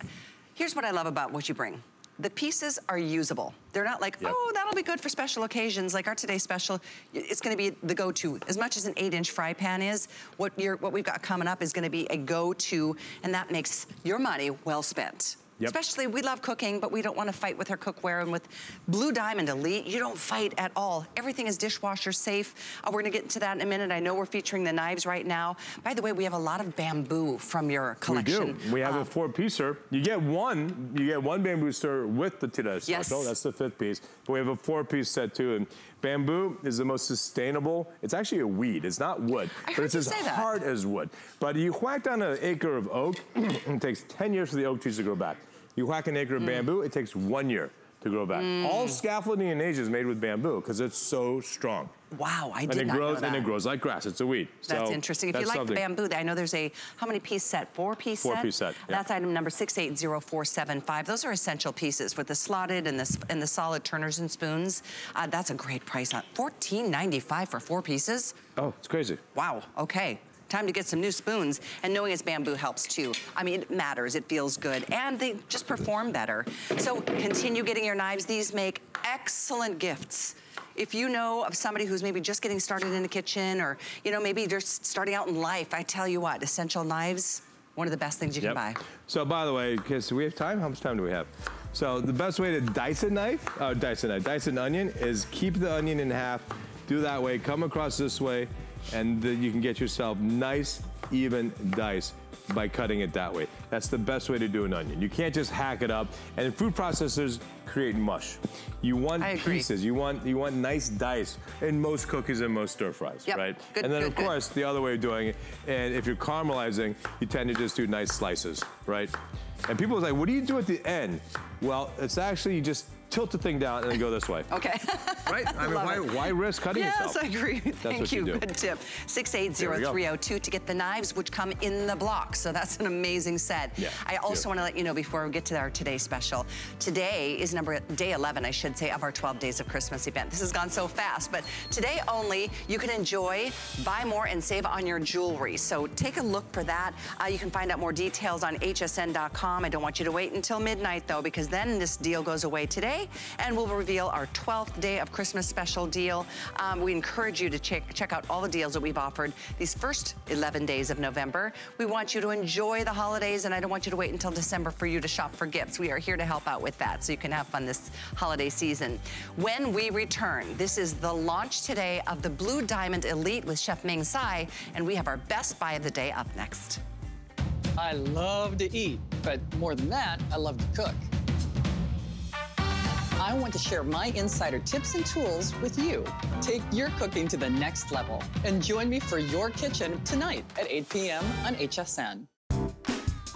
C: Here's what I love about what you bring. The pieces are usable. They're not like,
E: Yep.
C: oh, that'll be good for special occasions. Like our Today special, it's gonna be the go-to. As much as an eight inch fry pan is, what, you're, what we've got coming up is gonna be a go-to, and that makes your money well spent.
E: Yep.
C: Especially, we love cooking, but we don't want to fight with our cookware. And with Blue Diamond Elite, you don't fight at all. Everything is dishwasher safe. Uh, we're going to get into that in a minute. I know we're featuring the knives right now. By the way, we have a lot of bamboo from your collection.
E: We do. We have
C: Uh,
E: a four piecer. You get one, you get one bamboo stir with the today
C: Yes.
E: special. That's the fifth piece. But we have a four piece set too. And bamboo is the most sustainable. It's actually a weed. It's not wood.
C: I
E: but it's as hard as wood. But you whack down an acre of oak, and [clears throat] it takes 10 years for the oak trees to grow back. You whack an
C: Mm.
E: acre of bamboo, it takes one year to grow back. All scaffolding in Asia is made with bamboo because it's so strong.
C: Wow, I
E: And
C: did
E: it
C: not
E: grows
C: know that.
E: and it grows like grass. It's a weed.
C: That's
E: So
C: interesting. If you like
E: something.
C: the bamboo, I know there's a, how many piece set? Four piece set?
E: Four piece set, yeah.
C: That's item number 680475. Those are essential pieces with the slotted and the, and the solid turners and spoons. Uh, that's a great price on $14.95 for four pieces.
E: Oh, it's crazy.
C: Wow, okay. Time to get some new spoons. And knowing it's bamboo helps too. I mean, it matters, it feels good, and they just perform better. So continue getting your knives. These make excellent gifts. If you know of somebody who's maybe just getting started in the kitchen or, you know, maybe they're starting out in life, I tell you what, essential knives, one of the best things you can buy.
E: So by the way, do we have time? How much time do we have? So the best way to dice a knife, uh, dice a knife, dice an onion is keep the onion in half, do that way, come across this way, and then you can get yourself nice, even dice by cutting it that way. That's the best way to do an onion. You can't just hack it up. And food processors create mush. You want pieces. You want you want nice dice in most cookies and most stir fries,
C: Yep.
E: right?
C: Good,
E: and then
C: good,
E: of
C: good.
E: course the other way of doing it. And if you're caramelizing, you tend to just do nice slices, right? And people are like, what do you do at the end? Well, it's actually you just tilt the thing down and then go this way. [laughs]
C: Okay.
E: Right? I mean, why, why risk cutting
C: yes,
E: yourself?
C: Yes, I agree. Thank you.
E: you.
C: Good tip. 680302 to get the knives, which come in the block. So that's an amazing set.
E: Yeah,
C: I also
E: yeah.
C: want to let you know before we get to our today special. Today is number day 11, I should say, of our 12 Days of Christmas event. This has gone so fast, but today only you can enjoy, buy more, and save on your jewelry. So take a look for that. Uh, you can find out more details on hsn.com. I don't want you to wait until midnight though, because then this deal goes away today, and we'll reveal our 12th day of Christmas special deal. Um, we encourage you to check check out all the deals that we've offered these first 11 days of November. We want you to enjoy the holidays, and I don't want you to wait until December for you to shop for gifts. We are here to help out with that, so you can have fun this holiday season. When we return, this is the launch today of the Blue Diamond Elite with Chef Ming Tsai, and we have our best buy of the day up next.
A: I love to eat, but more than that, I love to cook. I want to share my insider tips and tools with you. Take your cooking to the next level and join me for your kitchen tonight at 8 p.m. on HSN.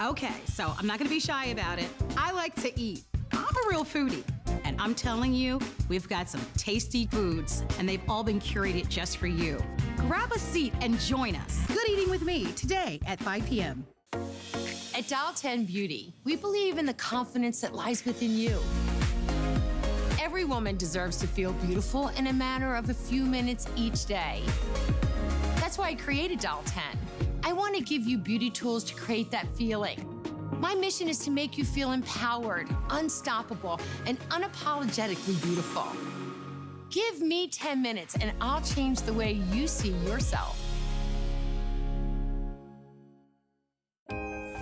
D: Okay, so I'm not gonna be shy about it. I like to eat. I'm a real foodie. And I'm telling you, we've got some tasty foods, and they've all been curated just for you. Grab a seat and join us. Good eating with me today at 5 p.m.
F: At Doll 10 Beauty, we believe in the confidence that lies within you. Every woman deserves to feel beautiful in a matter of a few minutes each day. That's why I created Doll 10. I want to give you beauty tools to create that feeling. My mission is to make you feel empowered, unstoppable, and unapologetically beautiful. Give me 10 minutes and I'll change the way you see yourself.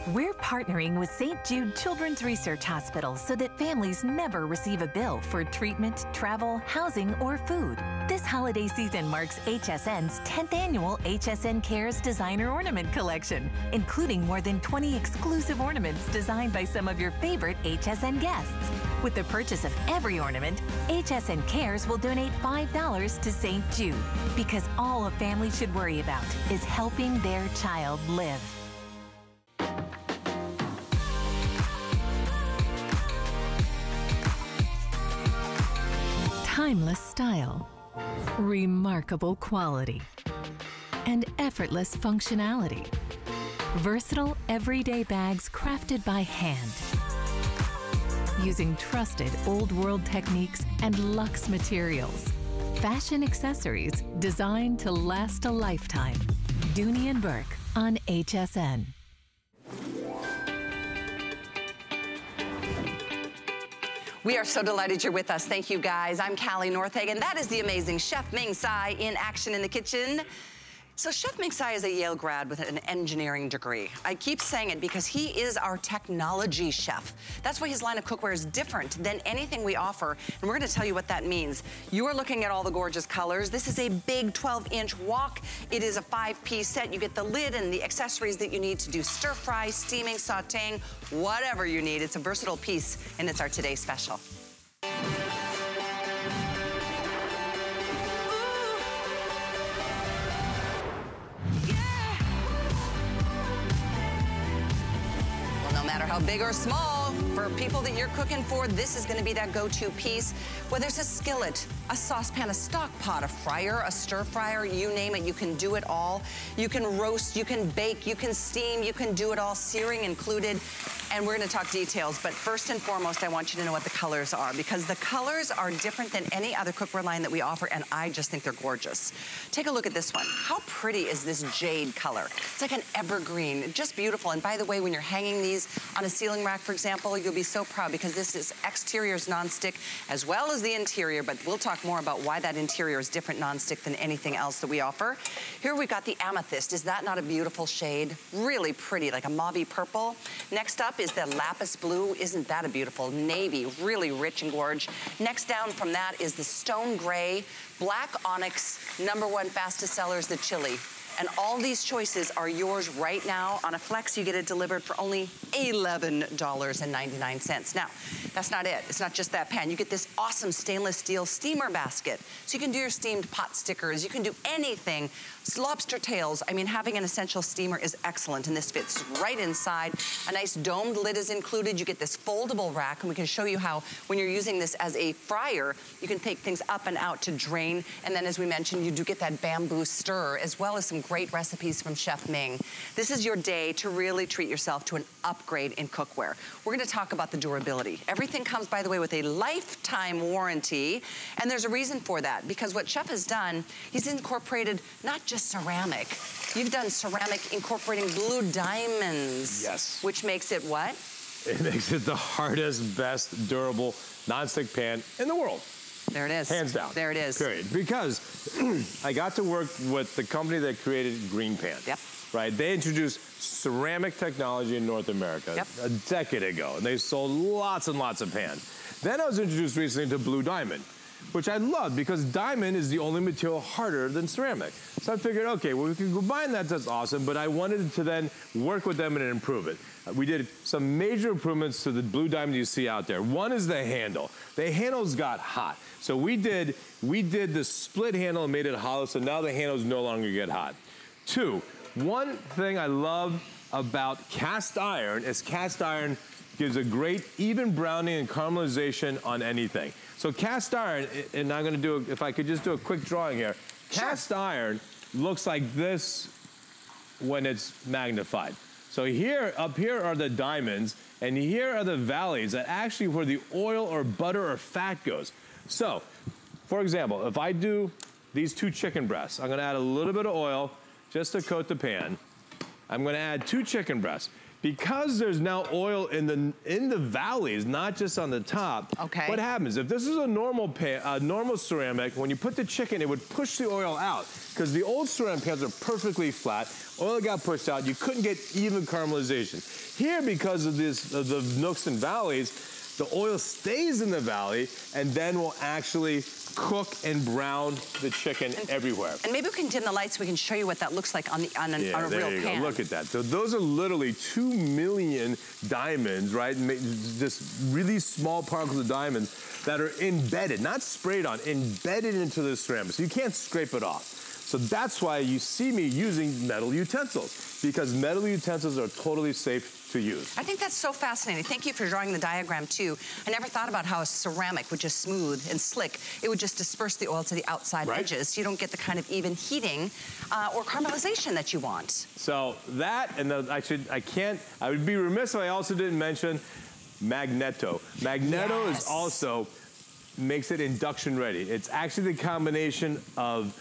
G: We're partnering with St. Jude Children's Research Hospital so that families never receive a bill for treatment, travel, housing, or food. This holiday season marks HSN's 10th annual HSN Cares Designer Ornament Collection, including more than 20 exclusive ornaments designed by some of your favorite HSN guests. With the purchase of every ornament, HSN Cares will donate $5 to St. Jude because all a family should worry about is helping their child live. Timeless style. remarkable quality, and effortless functionality. Versatile everyday bags crafted by hand. Using trusted old world techniques and luxe materials. Fashion accessories designed to last a lifetime. Dooney and Bourke on HSN.
C: We are so delighted you're with us. Thank you, guys. I'm Callie Northagen. That is the amazing Chef Ming Tsai in action in the kitchen. So Chef Ming is a Yale grad with an engineering degree. I keep saying it because he is our technology chef. That's why his line of cookware is different than anything we offer, and we're gonna tell you what that means. You are looking at all the gorgeous colors. This is a big 12-inch wok. It is a five-piece set. You get the lid and the accessories that you need to do stir fry, steaming, sauteing, whatever you need. It's a versatile piece, and it's our Today Special. No matter how big or small, for people that you're cooking for, this is gonna be that go-to piece. Whether it's a skillet, a saucepan, a stock pot, a fryer, a stir fryer, you name it, you can do it all. You can roast, you can bake, you can steam, you can do it all, searing included. And we're gonna talk details, but first and foremost, I want you to know what the colors are because the colors are different than any other cookware line that we offer, and I just think they're gorgeous. Take a look at this one. How pretty is this jade color? It's like an evergreen, just beautiful. And by the way, when you're hanging these on a ceiling rack, for example, you'll be so proud because this is exteriors nonstick as well as the interior, but we'll talk more about why that interior is different nonstick than anything else that we offer. Here we've got the amethyst. Is that not a beautiful shade? Really pretty, like a mauvey purple. Next up is the lapis blue. Isn't that a beautiful navy? Really rich and gorge. Next down from that is the stone gray, black onyx, number one fastest seller is the chili. And all these choices are yours right now. On a Flex, you get it delivered for only $11.99. Now, that's not it. It's not just that pan. You get this awesome stainless steel steamer basket. So you can do your steamed pot stickers. You can do anything. Lobster tails. I mean, having an essential steamer is excellent, and this fits right inside. A nice domed lid is included. You get this foldable rack, and we can show you how when you're using this as a fryer, you can take things up and out to drain. And then, as we mentioned, you do get that bamboo stir, as well as some great recipes from Chef Ming. This is your day to really treat yourself to an upgrade in cookware. We're gonna talk about the durability. Everything comes, by the way, with a lifetime warranty, and there's a reason for that, because what Chef has done, he's incorporated not just ceramic, you've done ceramic incorporating blue diamonds.
E: Yes.
C: Which makes it what?
E: It makes it the hardest, best, durable nonstick pan in the world.
C: There it is.
E: Hands down.
C: There it is.
E: Period. Because [clears throat] I got to work with the company that created Green Pan.
C: Yep.
E: Right? They introduced ceramic technology in North America
C: Yep.
E: a decade ago, and they sold lots and lots of pans. Then I was introduced recently to Blue Diamond, which I love because diamond is the only material harder than ceramic. So I figured, okay, well, we can combine that, that's awesome, but I wanted to then work with them and improve it. Uh, We did some major improvements to the Blue Diamond you see out there. One is the handle. The handles got hot. So we did, we did the split handle and made it hollow, so now the handles no longer get hot. Two, one thing I love about cast iron is cast iron gives a great even browning and caramelization on anything. So cast iron, and I'm gonna do, a, if I could just do a quick drawing here. Cast iron looks like this when it's magnified. So here, up here are the diamonds, and here are the valleys that actually where the oil or butter or fat goes. So, for example, if I do these two chicken breasts, I'm gonna add a little bit of oil just to coat the pan. I'm gonna add two chicken breasts. Because there's now oil in the in the valleys, not just on the top.
C: Okay.
E: What happens if this is a normal pan, a normal ceramic? When you put the chicken, it would push the oil out because the old ceramic pans are perfectly flat. Oil got pushed out. You couldn't get even caramelization. Here, because of this, of the nooks and valleys, the oil stays in the valley and then we'll actually cook and brown the chicken everywhere.
C: And maybe we can dim the lights so we can show you what that looks like on, the, on, an,
E: Yeah,
C: on a
E: there
C: real
E: you
C: pan.
E: go. Look at that. So those are literally two million diamonds, right? Just really small particles of diamonds that are embedded, not sprayed on, embedded into the ceramic. So you can't scrape it off. So that's why you see me using metal utensils because metal utensils are totally safe to use.
C: I think that's so fascinating. Thank you for drawing the diagram too. I never thought about how a ceramic, which is smooth and slick, it would just disperse the oil to the outside
E: Right.
C: edges. You don't get the kind of even heating uh, or caramelization that you want.
E: So that, and the, I should, I can't, I would be remiss if I also didn't mention Magneto. Magneto
C: Yes.
E: is also, makes it induction ready. It's actually the combination of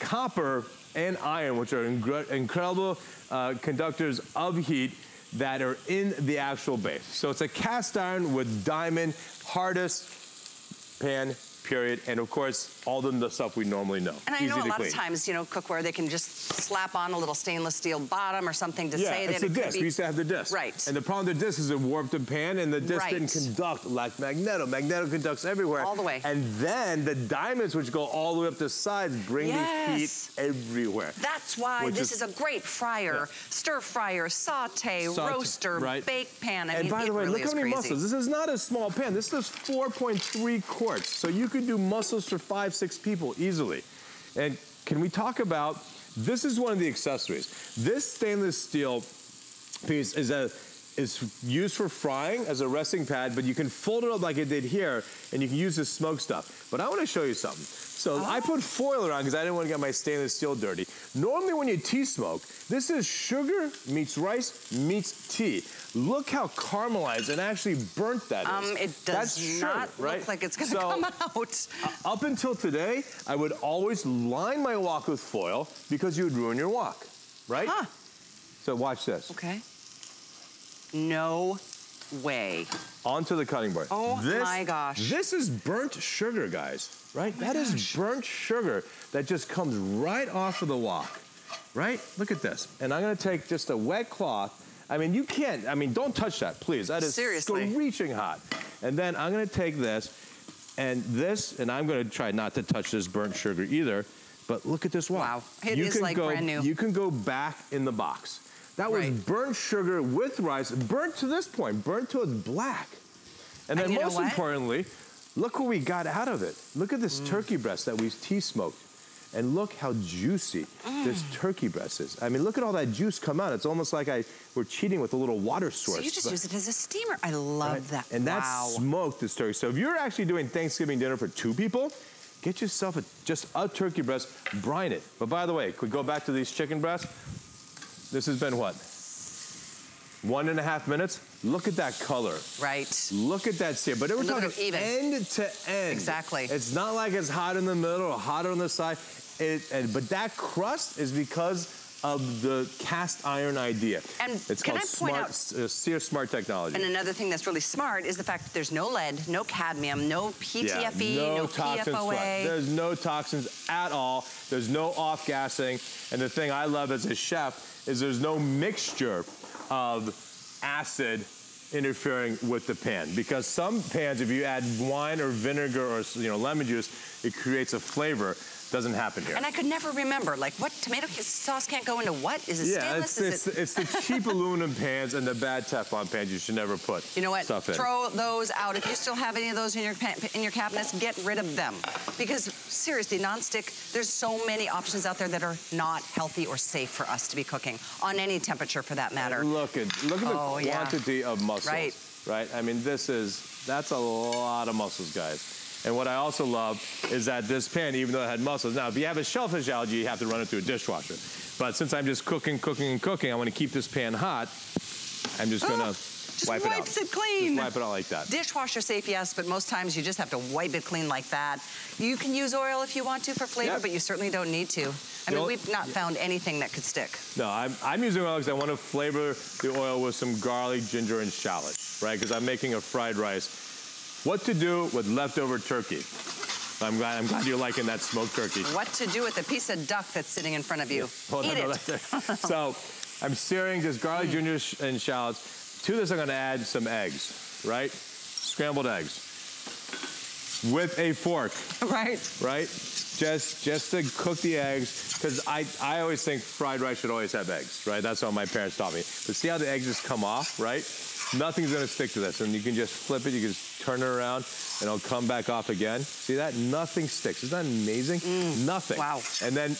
E: copper and iron, which are incredible uh, conductors of heat that are in the actual base. So it's a cast iron with diamond, hardest pan, period, and of course, all the, the stuff we normally know.
C: And I
E: Easy
C: know a lot
E: clean.
C: of times, you know, cookware, they can just slap on a little stainless steel bottom or something to
E: Yeah,
C: say that it's
E: a
C: it
E: disc.
C: be...
E: We used to have the disc.
C: Right.
E: And the problem with the disc is it warped the pan, and the disc didn't conduct like magneto. Magneto conducts everywhere.
C: All the way.
E: And then the diamonds, which go all the way up the sides, bring the heat everywhere.
C: That's why this
E: is-
C: is, a great fryer, stir fryer, saute,
E: Saute,
C: roaster,
E: right.
C: bake pan. I
E: and
C: mean,
E: by the way,
C: really
E: look how many
C: crazy.
E: mussels. This is not a small pan. This is 4.3 quarts. So you could do muscles for five, six people easily. And can we talk about, this is one of the accessories. This stainless steel piece is a is used for frying as a resting pad, but you can fold it up like it did here, and you can use the smoke stuff. But I want to show you something. So I oh. put foil around because I didn't want to get my stainless steel dirty. Normally when you tea smoke, this is sugar meets rice meets tea. Look how caramelized and actually burnt that is.
C: Um, it does
E: That's
C: not
E: sugar, right?
C: look like it's going to
E: So,
C: come out.
E: uh, up until today, I would always line my wok with foil because you would ruin your wok, right?
C: Huh.
E: So watch this.
C: Okay. No way.
E: Onto the cutting board.
C: Oh my gosh.
E: This is burnt sugar, guys, right? That is burnt sugar that just comes right off of the wok, right? Look at this. And I'm gonna take just a wet cloth. I mean, you can't, I mean, don't touch that, please. That is
C: Seriously.
E: screeching hot. And then I'm gonna take this and this, and I'm gonna try not to touch this burnt sugar either, but look at this wok.
C: Wow. It
E: you
C: is
E: can
C: like
E: go,
C: brand new.
E: You can go back in the box. That was
C: Right.
E: burnt sugar with rice, burnt to this point, burnt to it's black. And then
C: And
E: most importantly, look what we got out of it. Look at this
C: Mm.
E: turkey breast that we tea smoked. And look how juicy this
C: Mm.
E: turkey breast is. I mean, look at all that juice come out. It's almost like I we're cheating with a little water source.
C: So you just
E: But-
C: use it as a steamer. I love
E: right?
C: that.
E: And that's
C: wow.
E: smoked this turkey. So if you're actually doing Thanksgiving dinner for two people, get yourself a, just a turkey breast, brine it. But by the way, could we go back to these chicken breasts? This has been what? One and a half minutes? Look at that color.
C: Right.
E: Look at that sear. But we're
C: look
E: talking
C: even.
E: end to end.
C: Exactly.
E: It's not like it's hot in the middle or hotter on the side. It, and, but that crust is because of the cast iron idea.
C: And
E: it's
C: can
E: called
C: I point
E: smart, uh, Sear Smart Technology.
C: And another thing that's really smart is the fact that there's no lead, no cadmium, no PTFE,
E: Yeah,
C: no,
E: toxins.
C: PFOA.
E: There's no toxins at all. There's no off gassing. And the thing I love as a chef is there's no mixture of acid interfering with the pan because some pans if you add wine or vinegar or you know lemon juice it creates a flavor doesn't happen here
C: And I could never remember, like, what tomato sauce can't go into what? Is it
E: yeah
C: stainless?
E: it's,
C: Is
E: it's,
C: it...
E: it's the cheap [laughs] aluminum pans and the bad teflon pans you should never put
C: You know what? Throw those out. If you still have any of those in your in your cabinets, get rid of them. Because seriously, nonstick. There's so many options out there that are not healthy or safe for us to be cooking on any temperature, for that matter.
E: Look at look at
C: Oh,
E: the
C: yeah.
E: quantity of mussels.
C: Right.
E: Right. I mean, this is that's a lot of mussels, guys. And what I also love is that this pan, even though it had mussels, now if you have a shellfish allergy, you have to run it through a dishwasher. But since I'm just cooking, cooking, and cooking, I want to keep this pan hot. I'm just gonna
C: Oh, Just
E: wipe it out.
C: wipes it clean.
E: Just wipe it out like that.
C: Dishwasher safe, yes, but most times you just have to wipe it clean like that. You can use oil if you want to for flavor, but you certainly don't need to. I mean, we've not found anything that could stick.
E: No, I'm, I'm using oil because I want to flavor the oil with some garlic, ginger, and shallot, right? Because I'm making a fried rice. What to do with leftover turkey? I'm glad, I'm glad you're liking that smoked turkey.
C: What to do with the piece of duck that's sitting in front of you?
E: Hold on,
C: Eat
E: no,
C: it.
E: it. so I'm searing just garlic, hmm. ginger, sh- and shallots. To this, I'm going to add some eggs, right? Scrambled eggs with a fork, [laughs]
C: right.
E: right? Just just to cook the eggs, because I, I always think fried rice should always have eggs, right? That's what my parents taught me. But see how the eggs just come off, right? Nothing's gonna stick to this. And you can just flip it, you can just turn it around, and it'll come back off again. See that? Nothing sticks. Isn't that amazing? Nothing.
C: Mm. Wow.
E: And then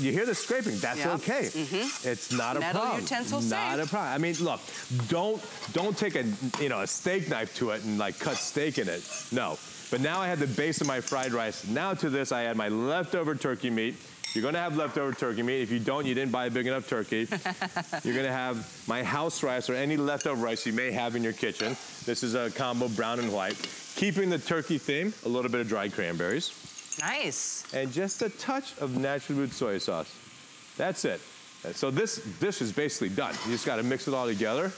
E: you hear the scraping. That's
C: Yeah.
E: okay.
C: Mhm.
E: It's not a
C: Metal
E: problem.
C: utensil
E: Not
C: safe.
E: a problem. I mean, look, don't don't take a you know a steak knife to it and like cut steak in it. No. But now I had the base of my fried rice. Now to this, I add my leftover turkey meat. You're gonna have leftover turkey meat. If you don't, you didn't buy a big enough turkey. [laughs] You're gonna have my house rice or any leftover rice you may have in your kitchen. This is a combo brown and white. Keeping the turkey theme, a little bit of dried cranberries,
C: Nice.
E: and just a touch of natural root soy sauce. That's it. So this dish is basically done. You just gotta mix it all together,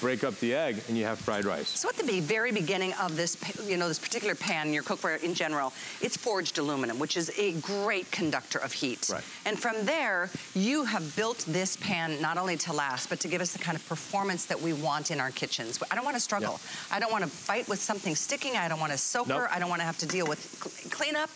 E: break up the egg, and you have fried rice.
C: So at the very beginning of this, you know, this particular pan, your cookware in general, it's forged aluminum, which is a great conductor of heat.
E: Right.
C: And from there, you have built this pan not only to last, but to give us the kind of performance that we want in our kitchens. I don't want to struggle. I don't want to fight with something sticking. I don't want to soak her.
E: Nope.
C: I don't want to have to deal with cleanup.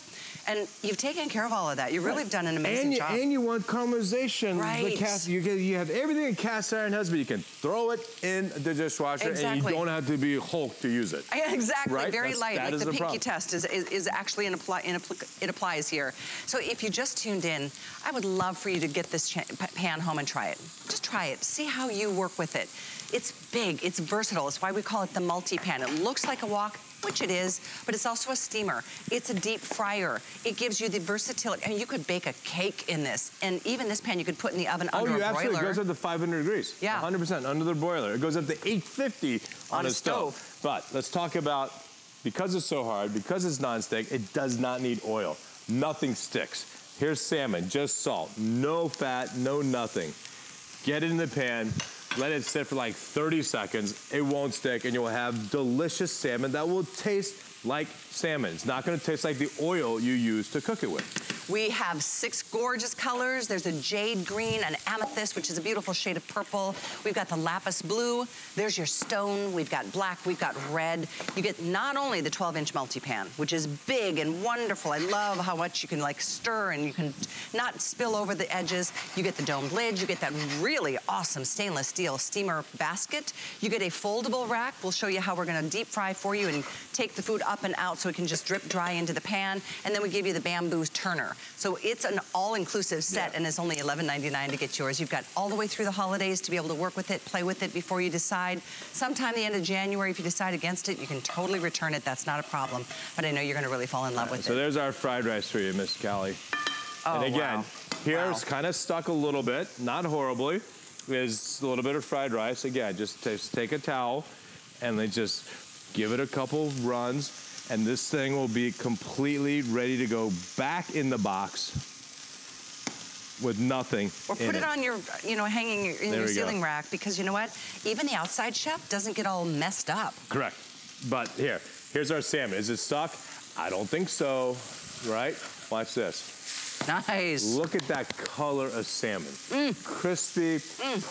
C: And you've taken care of all of that. You really have done an amazing
E: and you,
C: job.
E: And you want caramelization.
C: Right.
E: Cast, you, get, you have everything in cast iron has, but You can throw it in the dishwasher and you don't have to be Hulk to use it.
C: Exactly.
E: Right?
C: Very
E: That's-
C: light.
E: that
C: Like
E: is
C: the
E: the
C: pinky
E: problem.
C: test is, is, is actually an apply, in it applies here. So if you just tuned in, I would love for you to get this pan home and try it. Just try it. See how you work with it. It's big. It's versatile. It's why we call it the multi-pan. It looks like a wok, which it is, but it's also a steamer. It's a deep fryer. It gives you the versatility. I mean, you could bake a cake in this, and even this pan you could put in the oven
E: Oh,
C: under
E: you
C: a
E: absolutely. It
C: broiler.
E: goes up to 500 degrees.
C: Yeah.
E: 100% under the broiler. It goes up to 850 on,
C: On
E: a
C: a
E: stove.
C: stove.
E: But let's talk about, because it's so hard, because it's nonstick, it does not need oil. Nothing sticks. Here's salmon, just salt, no fat, no nothing. Get it in the pan, let it sit for like 30 seconds. It won't stick, and you'll have delicious salmon that will taste like salmon. It's not gonna taste like the oil you use to cook it with.
C: We have six gorgeous colors. There's a jade green, an amethyst, which is a beautiful shade of purple. We've got the lapis blue. There's your stone. We've got black. We've got red. You get not only the 12-inch multi-pan, which is big and wonderful. I love how much you can like stir and you can not spill over the edges. You get the domed lid. You get that really awesome stainless steel steamer basket. You get a foldable rack. We'll show you how we're gonna deep fry for you and take the food up and out so it can just drip dry into the pan. And then we give you the bamboo turner. So it's an all-inclusive set
E: Yeah.
C: and it's only $11.99 to get yours. You've got all the way through the holidays to be able to work with it, play with it before you decide. Sometime the end of January, if you decide against it, you can totally return it. That's not a problem. But I know you're gonna really fall in love with
E: So
C: it.
E: So there's our fried rice for you, Miss Callie.
C: Oh,
E: and again,
C: wow.
E: here's
C: Wow.
E: kind of stuck a little bit, not horribly. There's a little bit of fried rice. Again, just, just take a towel and then just give it a couple runs, and this thing will be completely ready to go back in the box with nothing.
C: Or put it on your, you know, hanging in
E: There
C: your
E: we go.
C: ceiling rack because you know what? Even the outside chef doesn't get all messed up.
E: Correct. But here, here's our salmon. Is it stuck? I don't think so, right? Watch this.
C: Nice.
E: Look at that color of salmon.
C: Mm.
E: Crispy,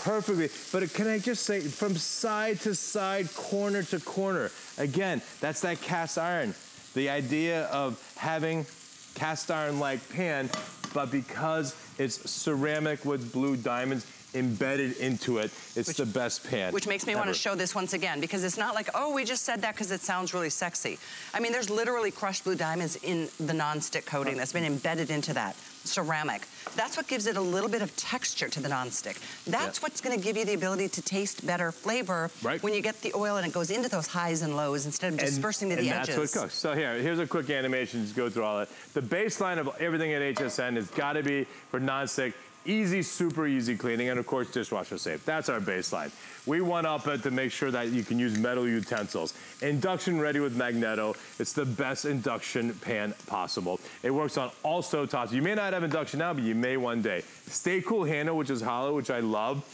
E: perfectly. But can I just say, from side to side, corner to corner. Again, that's that cast iron. The idea of having cast iron like pan, but because it's ceramic with blue diamonds embedded into it, it's
C: Which-
E: the best pan.
C: Which makes me want to show this once again because it's not like, oh, we just said that because it sounds really sexy. I mean, there's literally crushed blue diamonds in the non-stick coating that's been embedded into that ceramic. That's what gives it a little bit of texture to the non-stick. That's
E: Yeah.
C: what's going to give you the ability to taste better flavor
E: Right.
C: when you get the oil and it goes into those highs and lows instead of dispersing to
E: and
C: the
E: that's what cooks. So here, here's a quick animation to go through all that. The baseline of everything at HSN has got to be for nonstick, easy, super easy cleaning, and of course dishwasher safe. That's our baseline. We one up it to make sure that you can use metal utensils. Induction ready with Magneto. It's the best induction pan possible. It works on all stove tops. You may not have induction now, but you may one day. Stay cool handle, which is hollow, which I love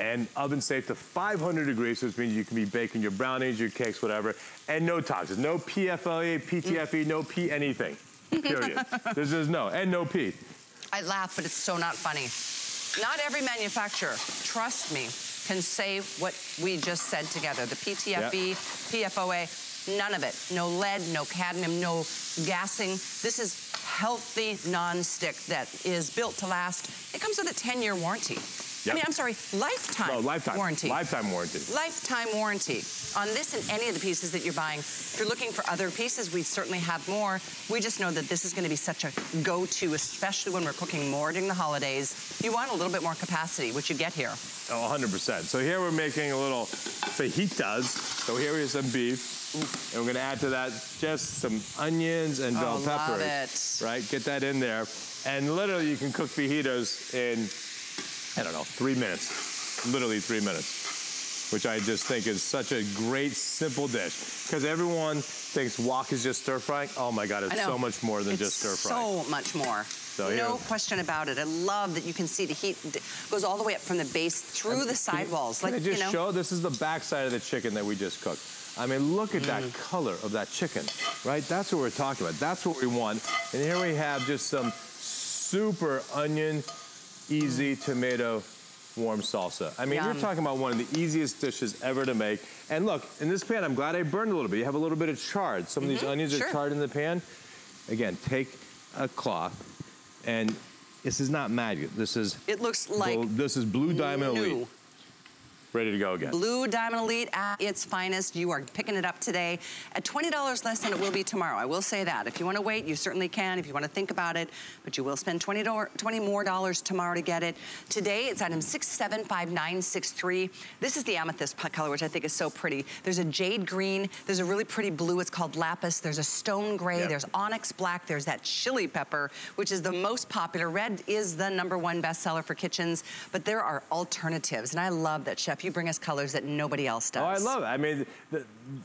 E: and oven safe to 500 degrees, which means you can be baking your brownies, your cakes, whatever, and no toxins, no PFLA, PTFE, no P anything, period. [laughs] There's just no, and no P.
C: I laugh, but it's so not funny. Not every manufacturer, trust me, can say what we just said together. The PTFE, PFOA, none of it. No lead, no cadmium, no gassing. This is healthy non-stick that is built to last. It comes with a 10-year warranty. I mean, I'm sorry, lifetime
E: No, lifetime.
C: warranty.
E: Lifetime warranty.
C: Lifetime warranty on this and any of the pieces that you're buying. If you're looking for other pieces, we certainly have more. We just know that this is going to be such a go-to, especially when we're cooking more during the holidays. You want a little bit more capacity, which you get here.
E: Oh, 100%. So here we're making a little fajitas. So here is some beef. And we're gonna add to that just some onions and bell
C: Oh,
E: peppers.
C: love it.
E: Right, get that in there. And literally you can cook fajitas in, I don't know, three minutes. Literally three minutes. Which I just think is such a great, simple dish. Because everyone thinks wok is just stir frying. Oh my God, it's so much more than
C: It's
E: just stir frying.
C: So much more.
E: So
C: no question about it. I love that you can see the heat goes all the way up from the base through the sidewalls.
E: Can
C: Like,
E: I just
C: you know.
E: show? This is the backside of the chicken that we just cooked. I mean, look at
C: Mm.
E: that color of that chicken, right? That's what we're talking about. That's what we want. And here we have just some super onion, easy tomato warm salsa. I mean,
C: Yum.
E: you're talking about one of the easiest dishes ever to make. And look, in this pan, I'm glad I burned a little bit. You have a little bit of chard. Some of these onions
C: Mm-hmm. sure.
E: are charred in the pan. Again, take a cloth, and this is not magic. This is
C: It looks like
E: Well, this is Blue Diamond
C: new.
E: Elite. Ready to go again.
C: Blue Diamond Elite at its finest. You are picking it up today at $20 less than it will be tomorrow. I will say that. If you want to wait, you certainly can. If you want to think about it, but you will spend $20, 20 more dollars tomorrow to get it. Today, it's item 675963. This is the amethyst color, which I think is so pretty. There's a jade green. There's a really pretty blue. It's called lapis. There's a stone gray.
E: Yep.
C: There's onyx black. There's that chili pepper, which is the most popular. Red is the number one bestseller for kitchens, but there are alternatives. And I love that, Chef. You bring us colors that nobody else does.
E: Oh, I love it. I mean, the,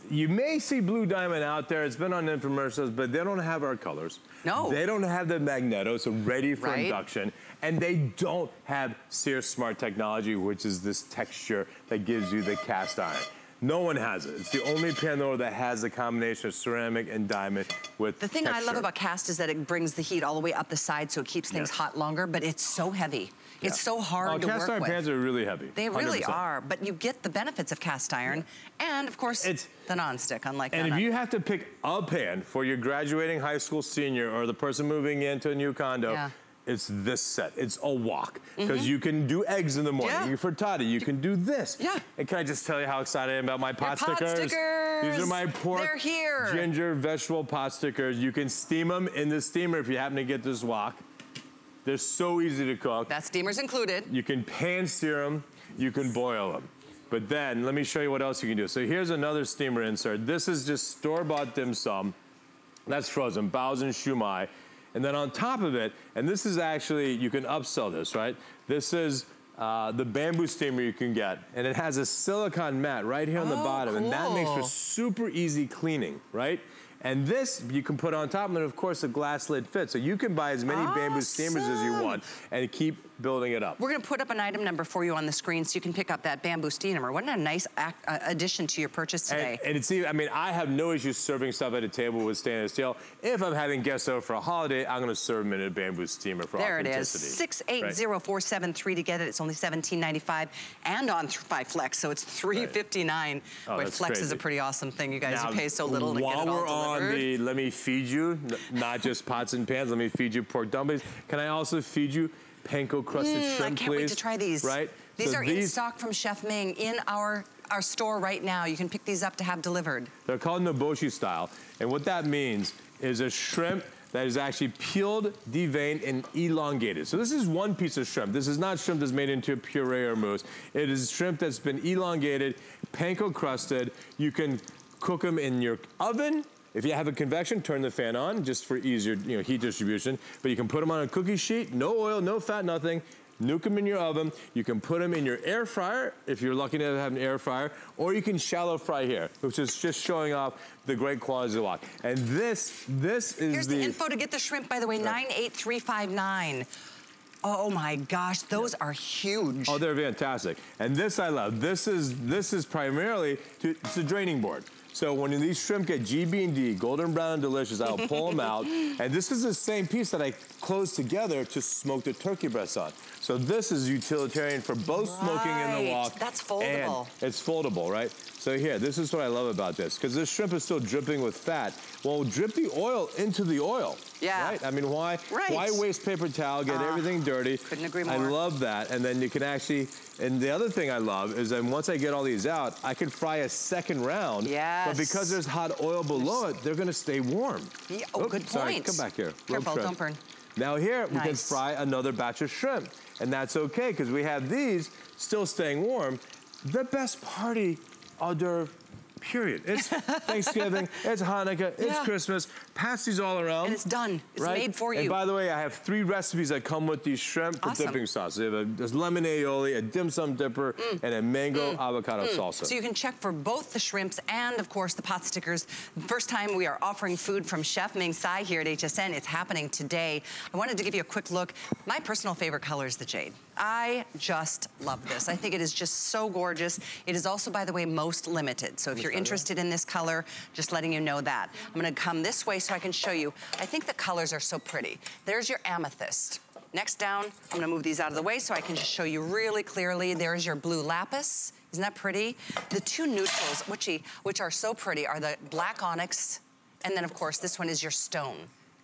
E: you may see Blue Diamond out there. It's been on infomercials, but they don't have our colors.
C: No.
E: They don't have the magneto, so ready for
C: Right.
E: induction. And they don't have Sear Smart technology, which is this texture that gives you the cast iron. No one has it. It's the only pan that has the combination of ceramic and diamond with
C: The thing I love about cast is that it brings the heat all the way up the side so it keeps things
E: Yes.
C: hot longer, but it's so heavy. It's so hard
E: oh,
C: to
E: cast iron pans are really heavy.
C: They really
E: 100%.
C: are, but you get the benefits of cast iron and, of course,
E: It's-
C: the nonstick, unlike
E: And
C: that.
E: if you have to pick a pan for your graduating high school senior or the person moving into a new condo,
C: Yeah.
E: it's this set. It's a wok. Because you can do eggs in the morning.
C: Mm-hmm. Yeah.
E: You frittata. You can do this.
C: Yeah.
E: And can I just tell you how excited I am about my pot
C: pot
E: stickers? These are my pork,
C: They're here.
E: ginger, vegetable pot stickers. You can steam them in the steamer if you happen to get this wok. They're so easy to cook.
C: that steamer's included.
E: You can pan sear them, you can boil them. But then, let me show you what else you can do. So here's another steamer insert. This is just store-bought dim sum. That's frozen, baos and shumai. And then on top of it, and this is actually, you can upsell this, right? This is uh, the bamboo steamer you can get. And it has a silicone mat right here on the
C: Oh,
E: bottom. And that makes for super easy cleaning, right? And this you can put on top, and then of course the glass lid fits. So you can buy as many bamboo steamers as you want and keep building it up.
C: We're going to put up an item number for you on the screen so you can pick up that bamboo steamer. What a nice act, uh, addition to your purchase today.
E: And, and it's even, I mean, I have no issues serving stuff at a table with stainless steel. If I'm having guests over for a holiday, I'm gonna serve them in a bamboo steamer for
C: There it is.
E: authenticity. Right.
C: 680473 to get it. It's only $17.95 and on by Flex, so it's $3.59.
E: Oh,
C: Boy,
E: that's
C: Flex is a pretty awesome thing. You guys,
E: Now,
C: you pay so little to
E: while
C: get it all
E: we're on the, let me feed you, not just pots and pans, let me feed you pork dumplings. Can I also feed you panko crusted
C: Mm, I
E: shrimp,
C: can't
E: please?
C: wait to try these.
E: Right?
C: These
E: So
C: are in stock from Chef Ming in our, our store right now. You can pick these up to have delivered.
E: They're called Nobashi style. And what that means is a shrimp that is actually peeled, deveined, and elongated. So this is one piece of shrimp. This is not shrimp that's made into a puree or mousse. It is shrimp that's been elongated, panko crusted. You can cook them in your oven. If you have a convection, turn the fan on just for easier you know, heat distribution. But you can put them on a cookie sheet, no oil, no fat, nothing. Nuke them in your oven. You can put them in your air fryer if you're lucky enough to have an air fryer, or you can shallow fry here, which is just showing off the great quality of the wok. And this, this is
C: Here's the, info to get the shrimp, by the way, 98359. Oh my gosh, those are huge.
E: Oh, they're fantastic. And this I love. This is this is primarily to, it's a draining board. So when these shrimp get GB and D, golden brown and delicious, I'll pull them out. [laughs] And this is the same piece that I close together to smoke the turkey breasts on. So this is utilitarian for both smoking in the
C: Right.
E: wok.
C: That's foldable.
E: and It's foldable, right? So here, this is what I love about this, because this shrimp is still dripping with fat. Well, drip the oil into the oil.
C: Yeah.
E: Right? I mean, why,
C: Right.
E: why waste paper towel, get ah, everything dirty?
C: couldn't agree more.
E: I love that. And then you can actually, and the other thing I love is that once I get all these out, I can fry a second round.
C: Yes.
E: But because there's hot oil below it, they're gonna stay warm.
C: Yeah, oh,
E: Oop,
C: good
E: Sorry,
C: point.
E: come back here.
C: Careful, don't burn.
E: Now here, we can fry another batch of shrimp. And that's okay, because we have these still staying warm. The best party d'oeuvre, period. It's [laughs] Thanksgiving, it's Hanukkah, it's
C: Yeah.
E: Christmas. Pass these all around.
C: And it's done. It's
E: right?
C: made for you.
E: And by the way, I have three recipes that come with these shrimp for
C: Awesome.
E: dipping sauce. We have a there's lemon aioli, a dim sum dipper, and a mango avocado salsa.
C: Mm. So you can check for both the shrimps and, of course, the pot stickers. First time we are offering food from Chef Ming Tsai here at HSN. It's happening today. I wanted to give you a quick look. My personal favorite color is the jade. I just love this. I think it is just so gorgeous. It is also, by the way, most limited. So if you're interested in this color, just letting you know that. I'm gonna come this way so I can show you. I think the colors are so pretty. There's your amethyst. Next down, I'm gonna move these out of the way so I can just show you really clearly. There's your blue lapis. Isn't that pretty? The two neutrals, which, which are so pretty, are the black onyx, and then of course this one is your stone.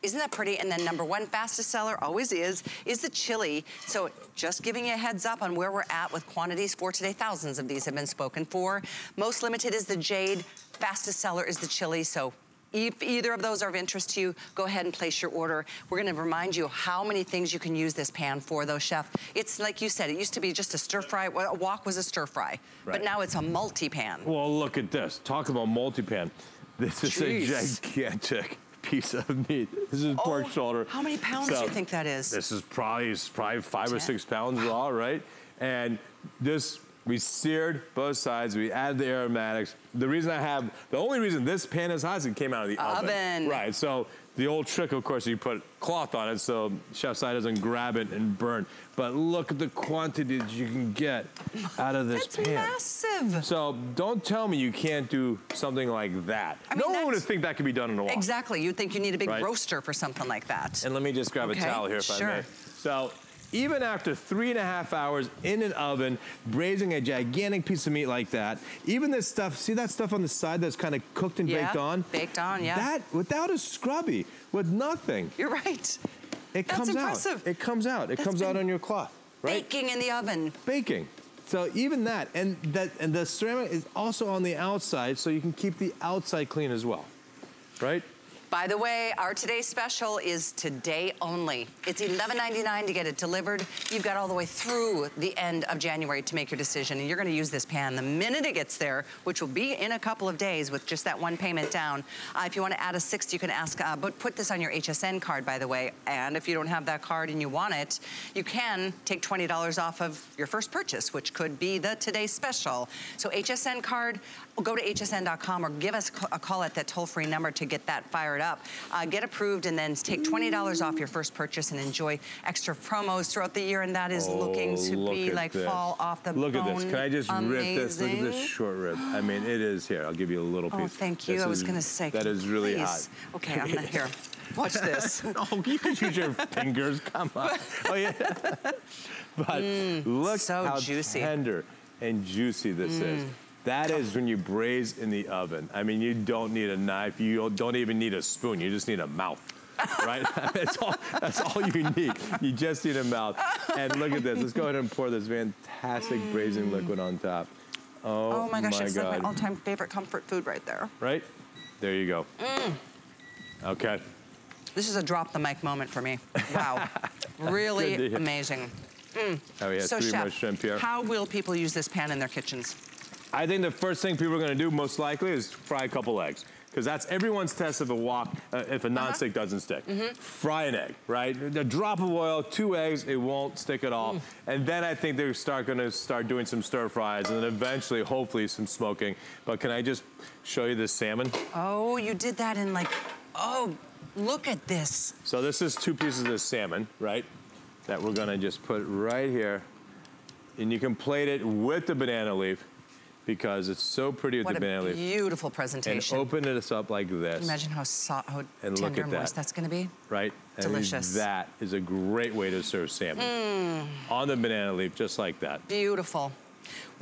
C: Isn't that pretty? And then number one fastest seller, always is, is the chili. So just giving you a heads up on where we're at with quantities for today. Thousands of these have been spoken for. Most limited is the jade. Fastest seller is the chili. So if either of those are of interest to you, go ahead and place your order. We're gonna remind you how many things you can use this pan for, though, Chef. It's like you said, it used to be just a stir fry. A wok was a stir fry, but now it's a multi-pan.
E: Well, look at this. Talk about multi-pan. This is
C: Jeez.
E: a gigantic piece of meat. [laughs] This is oh, pork
C: Oh,
E: shoulder.
C: How many pounds do you think that is?
E: This is probably, probably five or six pounds raw, right? And this, we seared both sides. We added the aromatics. The reason I have, the only reason this pan is hot is it came out of the oven.
C: Oven.
E: Right, so the old trick, of course, you put cloth on it so Chef Tsai doesn't grab it and burn. But look at the quantities you can get out of this
C: That's
E: pan.
C: massive.
E: So don't tell me you can't do something like that.
C: I mean,
E: no one would think that could be done in a wok.
C: Exactly. You'd think you need a big
E: Right.
C: roaster for something like that.
E: And let me just grab
C: Okay,
E: a towel here if I
C: sure.
E: may. So even after three and a half hours in an oven, braising a gigantic piece of meat like that, even this stuff, see that stuff on the side that's kind of cooked and
C: Yeah,
E: baked on?
C: baked on, yeah.
E: That, without a scrubby, with nothing,
C: You're right.
E: it
C: That's
E: comes
C: impressive.
E: out. It comes out. It
C: That's
E: comes out on your cloth, right?
C: Baking in the oven.
E: baking. So even that, and that, and the ceramic is also on the outside, so you can keep the outside clean as well, right?
C: By the way, our today's special is today only. It's $11.99 to get it delivered. You've got all the way through the end of January to make your decision, and you're gonna use this pan the minute it gets there, which will be in a couple of days with just that one payment down. Uh, if you wanna add a sixth, you can ask, uh, but put this on your HSN card, by the way, and if you don't have that card and you want it, you can take $20 off of your first purchase, which could be the today's special. So HSN card, go to hsn.com or give us a call at that toll-free number to get that fired up. Uh, get approved and then take $20 off your first purchase and enjoy extra promos throughout the year. And that is looking to
E: Oh, look
C: be like
E: this.
C: fall off the
E: Look
C: bone.
E: at this. Can I just rip this? Look at this short rib. I mean, it is here. I'll give you a little piece.
C: Oh, thank you.
E: This
C: I was going to say.
E: That is really
C: please.
E: hot.
C: Okay, I'm gonna, here. Watch this. [laughs]
E: oh, you can use your [laughs] fingers. Come on. [laughs] Oh yeah. but look
C: Mm, so
E: how
C: juicy. Mm.
E: tender and juicy this is. That is when you braise in the oven. I mean, you don't need a knife. You don't even need a spoon. You just need a mouth. right? [laughs] that's, all, that's all you need. You just need a mouth. And look at this. Let's go ahead and pour this fantastic braising liquid on top. Oh,
C: Oh my gosh, it's like my all-time favorite comfort food right there.
E: right? There you go.
C: Mm.
E: Okay.
C: This is a drop the mic moment for me. Wow. [laughs] really
E: Good to hear.
C: amazing.
E: Oh, we have
C: so chef,
E: more shrimp here.
C: how will people use this pan in their kitchens?
E: I think the first thing people are going to do, most likely, is fry a couple eggs. Because that's everyone's test of a wok, uh, if a nonstick doesn't stick.
C: Mm-hmm.
E: Fry an egg, right? A drop of oil, two eggs, it won't stick at
C: Mm.
E: all. And then I think they're start going to start doing some stir fries, and then eventually, hopefully, some smoking. But can I just show you this salmon?
C: Oh, you did that in like, oh, look at this.
E: So this is two pieces of salmon, right? That we're gonna just put right here. And you can plate it with the banana leaf because it's so pretty with
C: What
E: the banana leaf.
C: beautiful presentation.
E: And open it up like this,
C: Imagine how, so, how
E: And
C: tender and moist
E: that.
C: that's gonna be.
E: right? And
C: Delicious.
E: that is a great way to serve salmon.
C: Mm.
E: On the banana leaf, just like that.
C: Beautiful.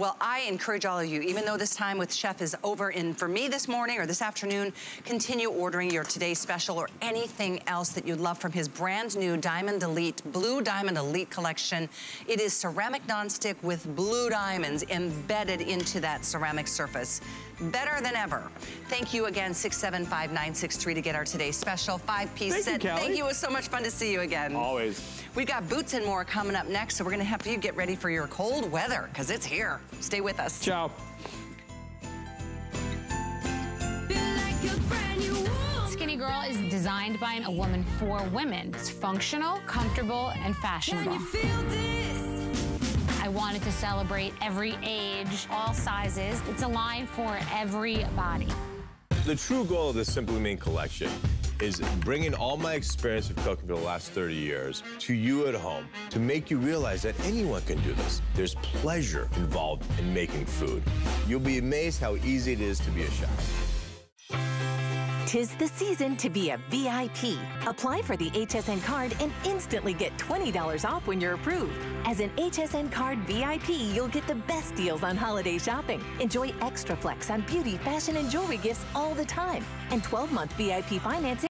C: Well, I encourage all of you, even though this time with Chef is over in for me this morning or this afternoon, continue ordering your today's special or anything else that you'd love from his brand new Diamond Elite, Blue Diamond Elite collection. It is ceramic nonstick with blue diamonds embedded into that ceramic surface. Better than ever. Thank you again, 675-963 to get our today's special five-piece
H: Thank you,
C: set.
H: Callie.
C: Thank you. It was so much fun to see you again.
H: Always.
C: We've got boots and more coming up next, so we're gonna help you get ready for your cold weather, because it's here. Stay with us.
H: Ciao.
I: Skinny Girl is designed by a woman for women. It's functional, comfortable, and fashionable. I wanted to celebrate every age, all sizes. It's a line for every body.
E: The true goal of the Simply Ming collection is bringing all my experience of cooking for the last 30 years to you at home to make you realize that anyone can do this. There's pleasure involved in making food. You'll be amazed how easy it is to be a chef.
G: Tis the season to be a VIP. Apply for the HSN card and instantly get $20 off when you're approved. As an HSN card VIP, you'll get the best deals on holiday shopping. Enjoy extra flex on beauty, fashion, and jewelry gifts all the time. And 12 month VIP financing.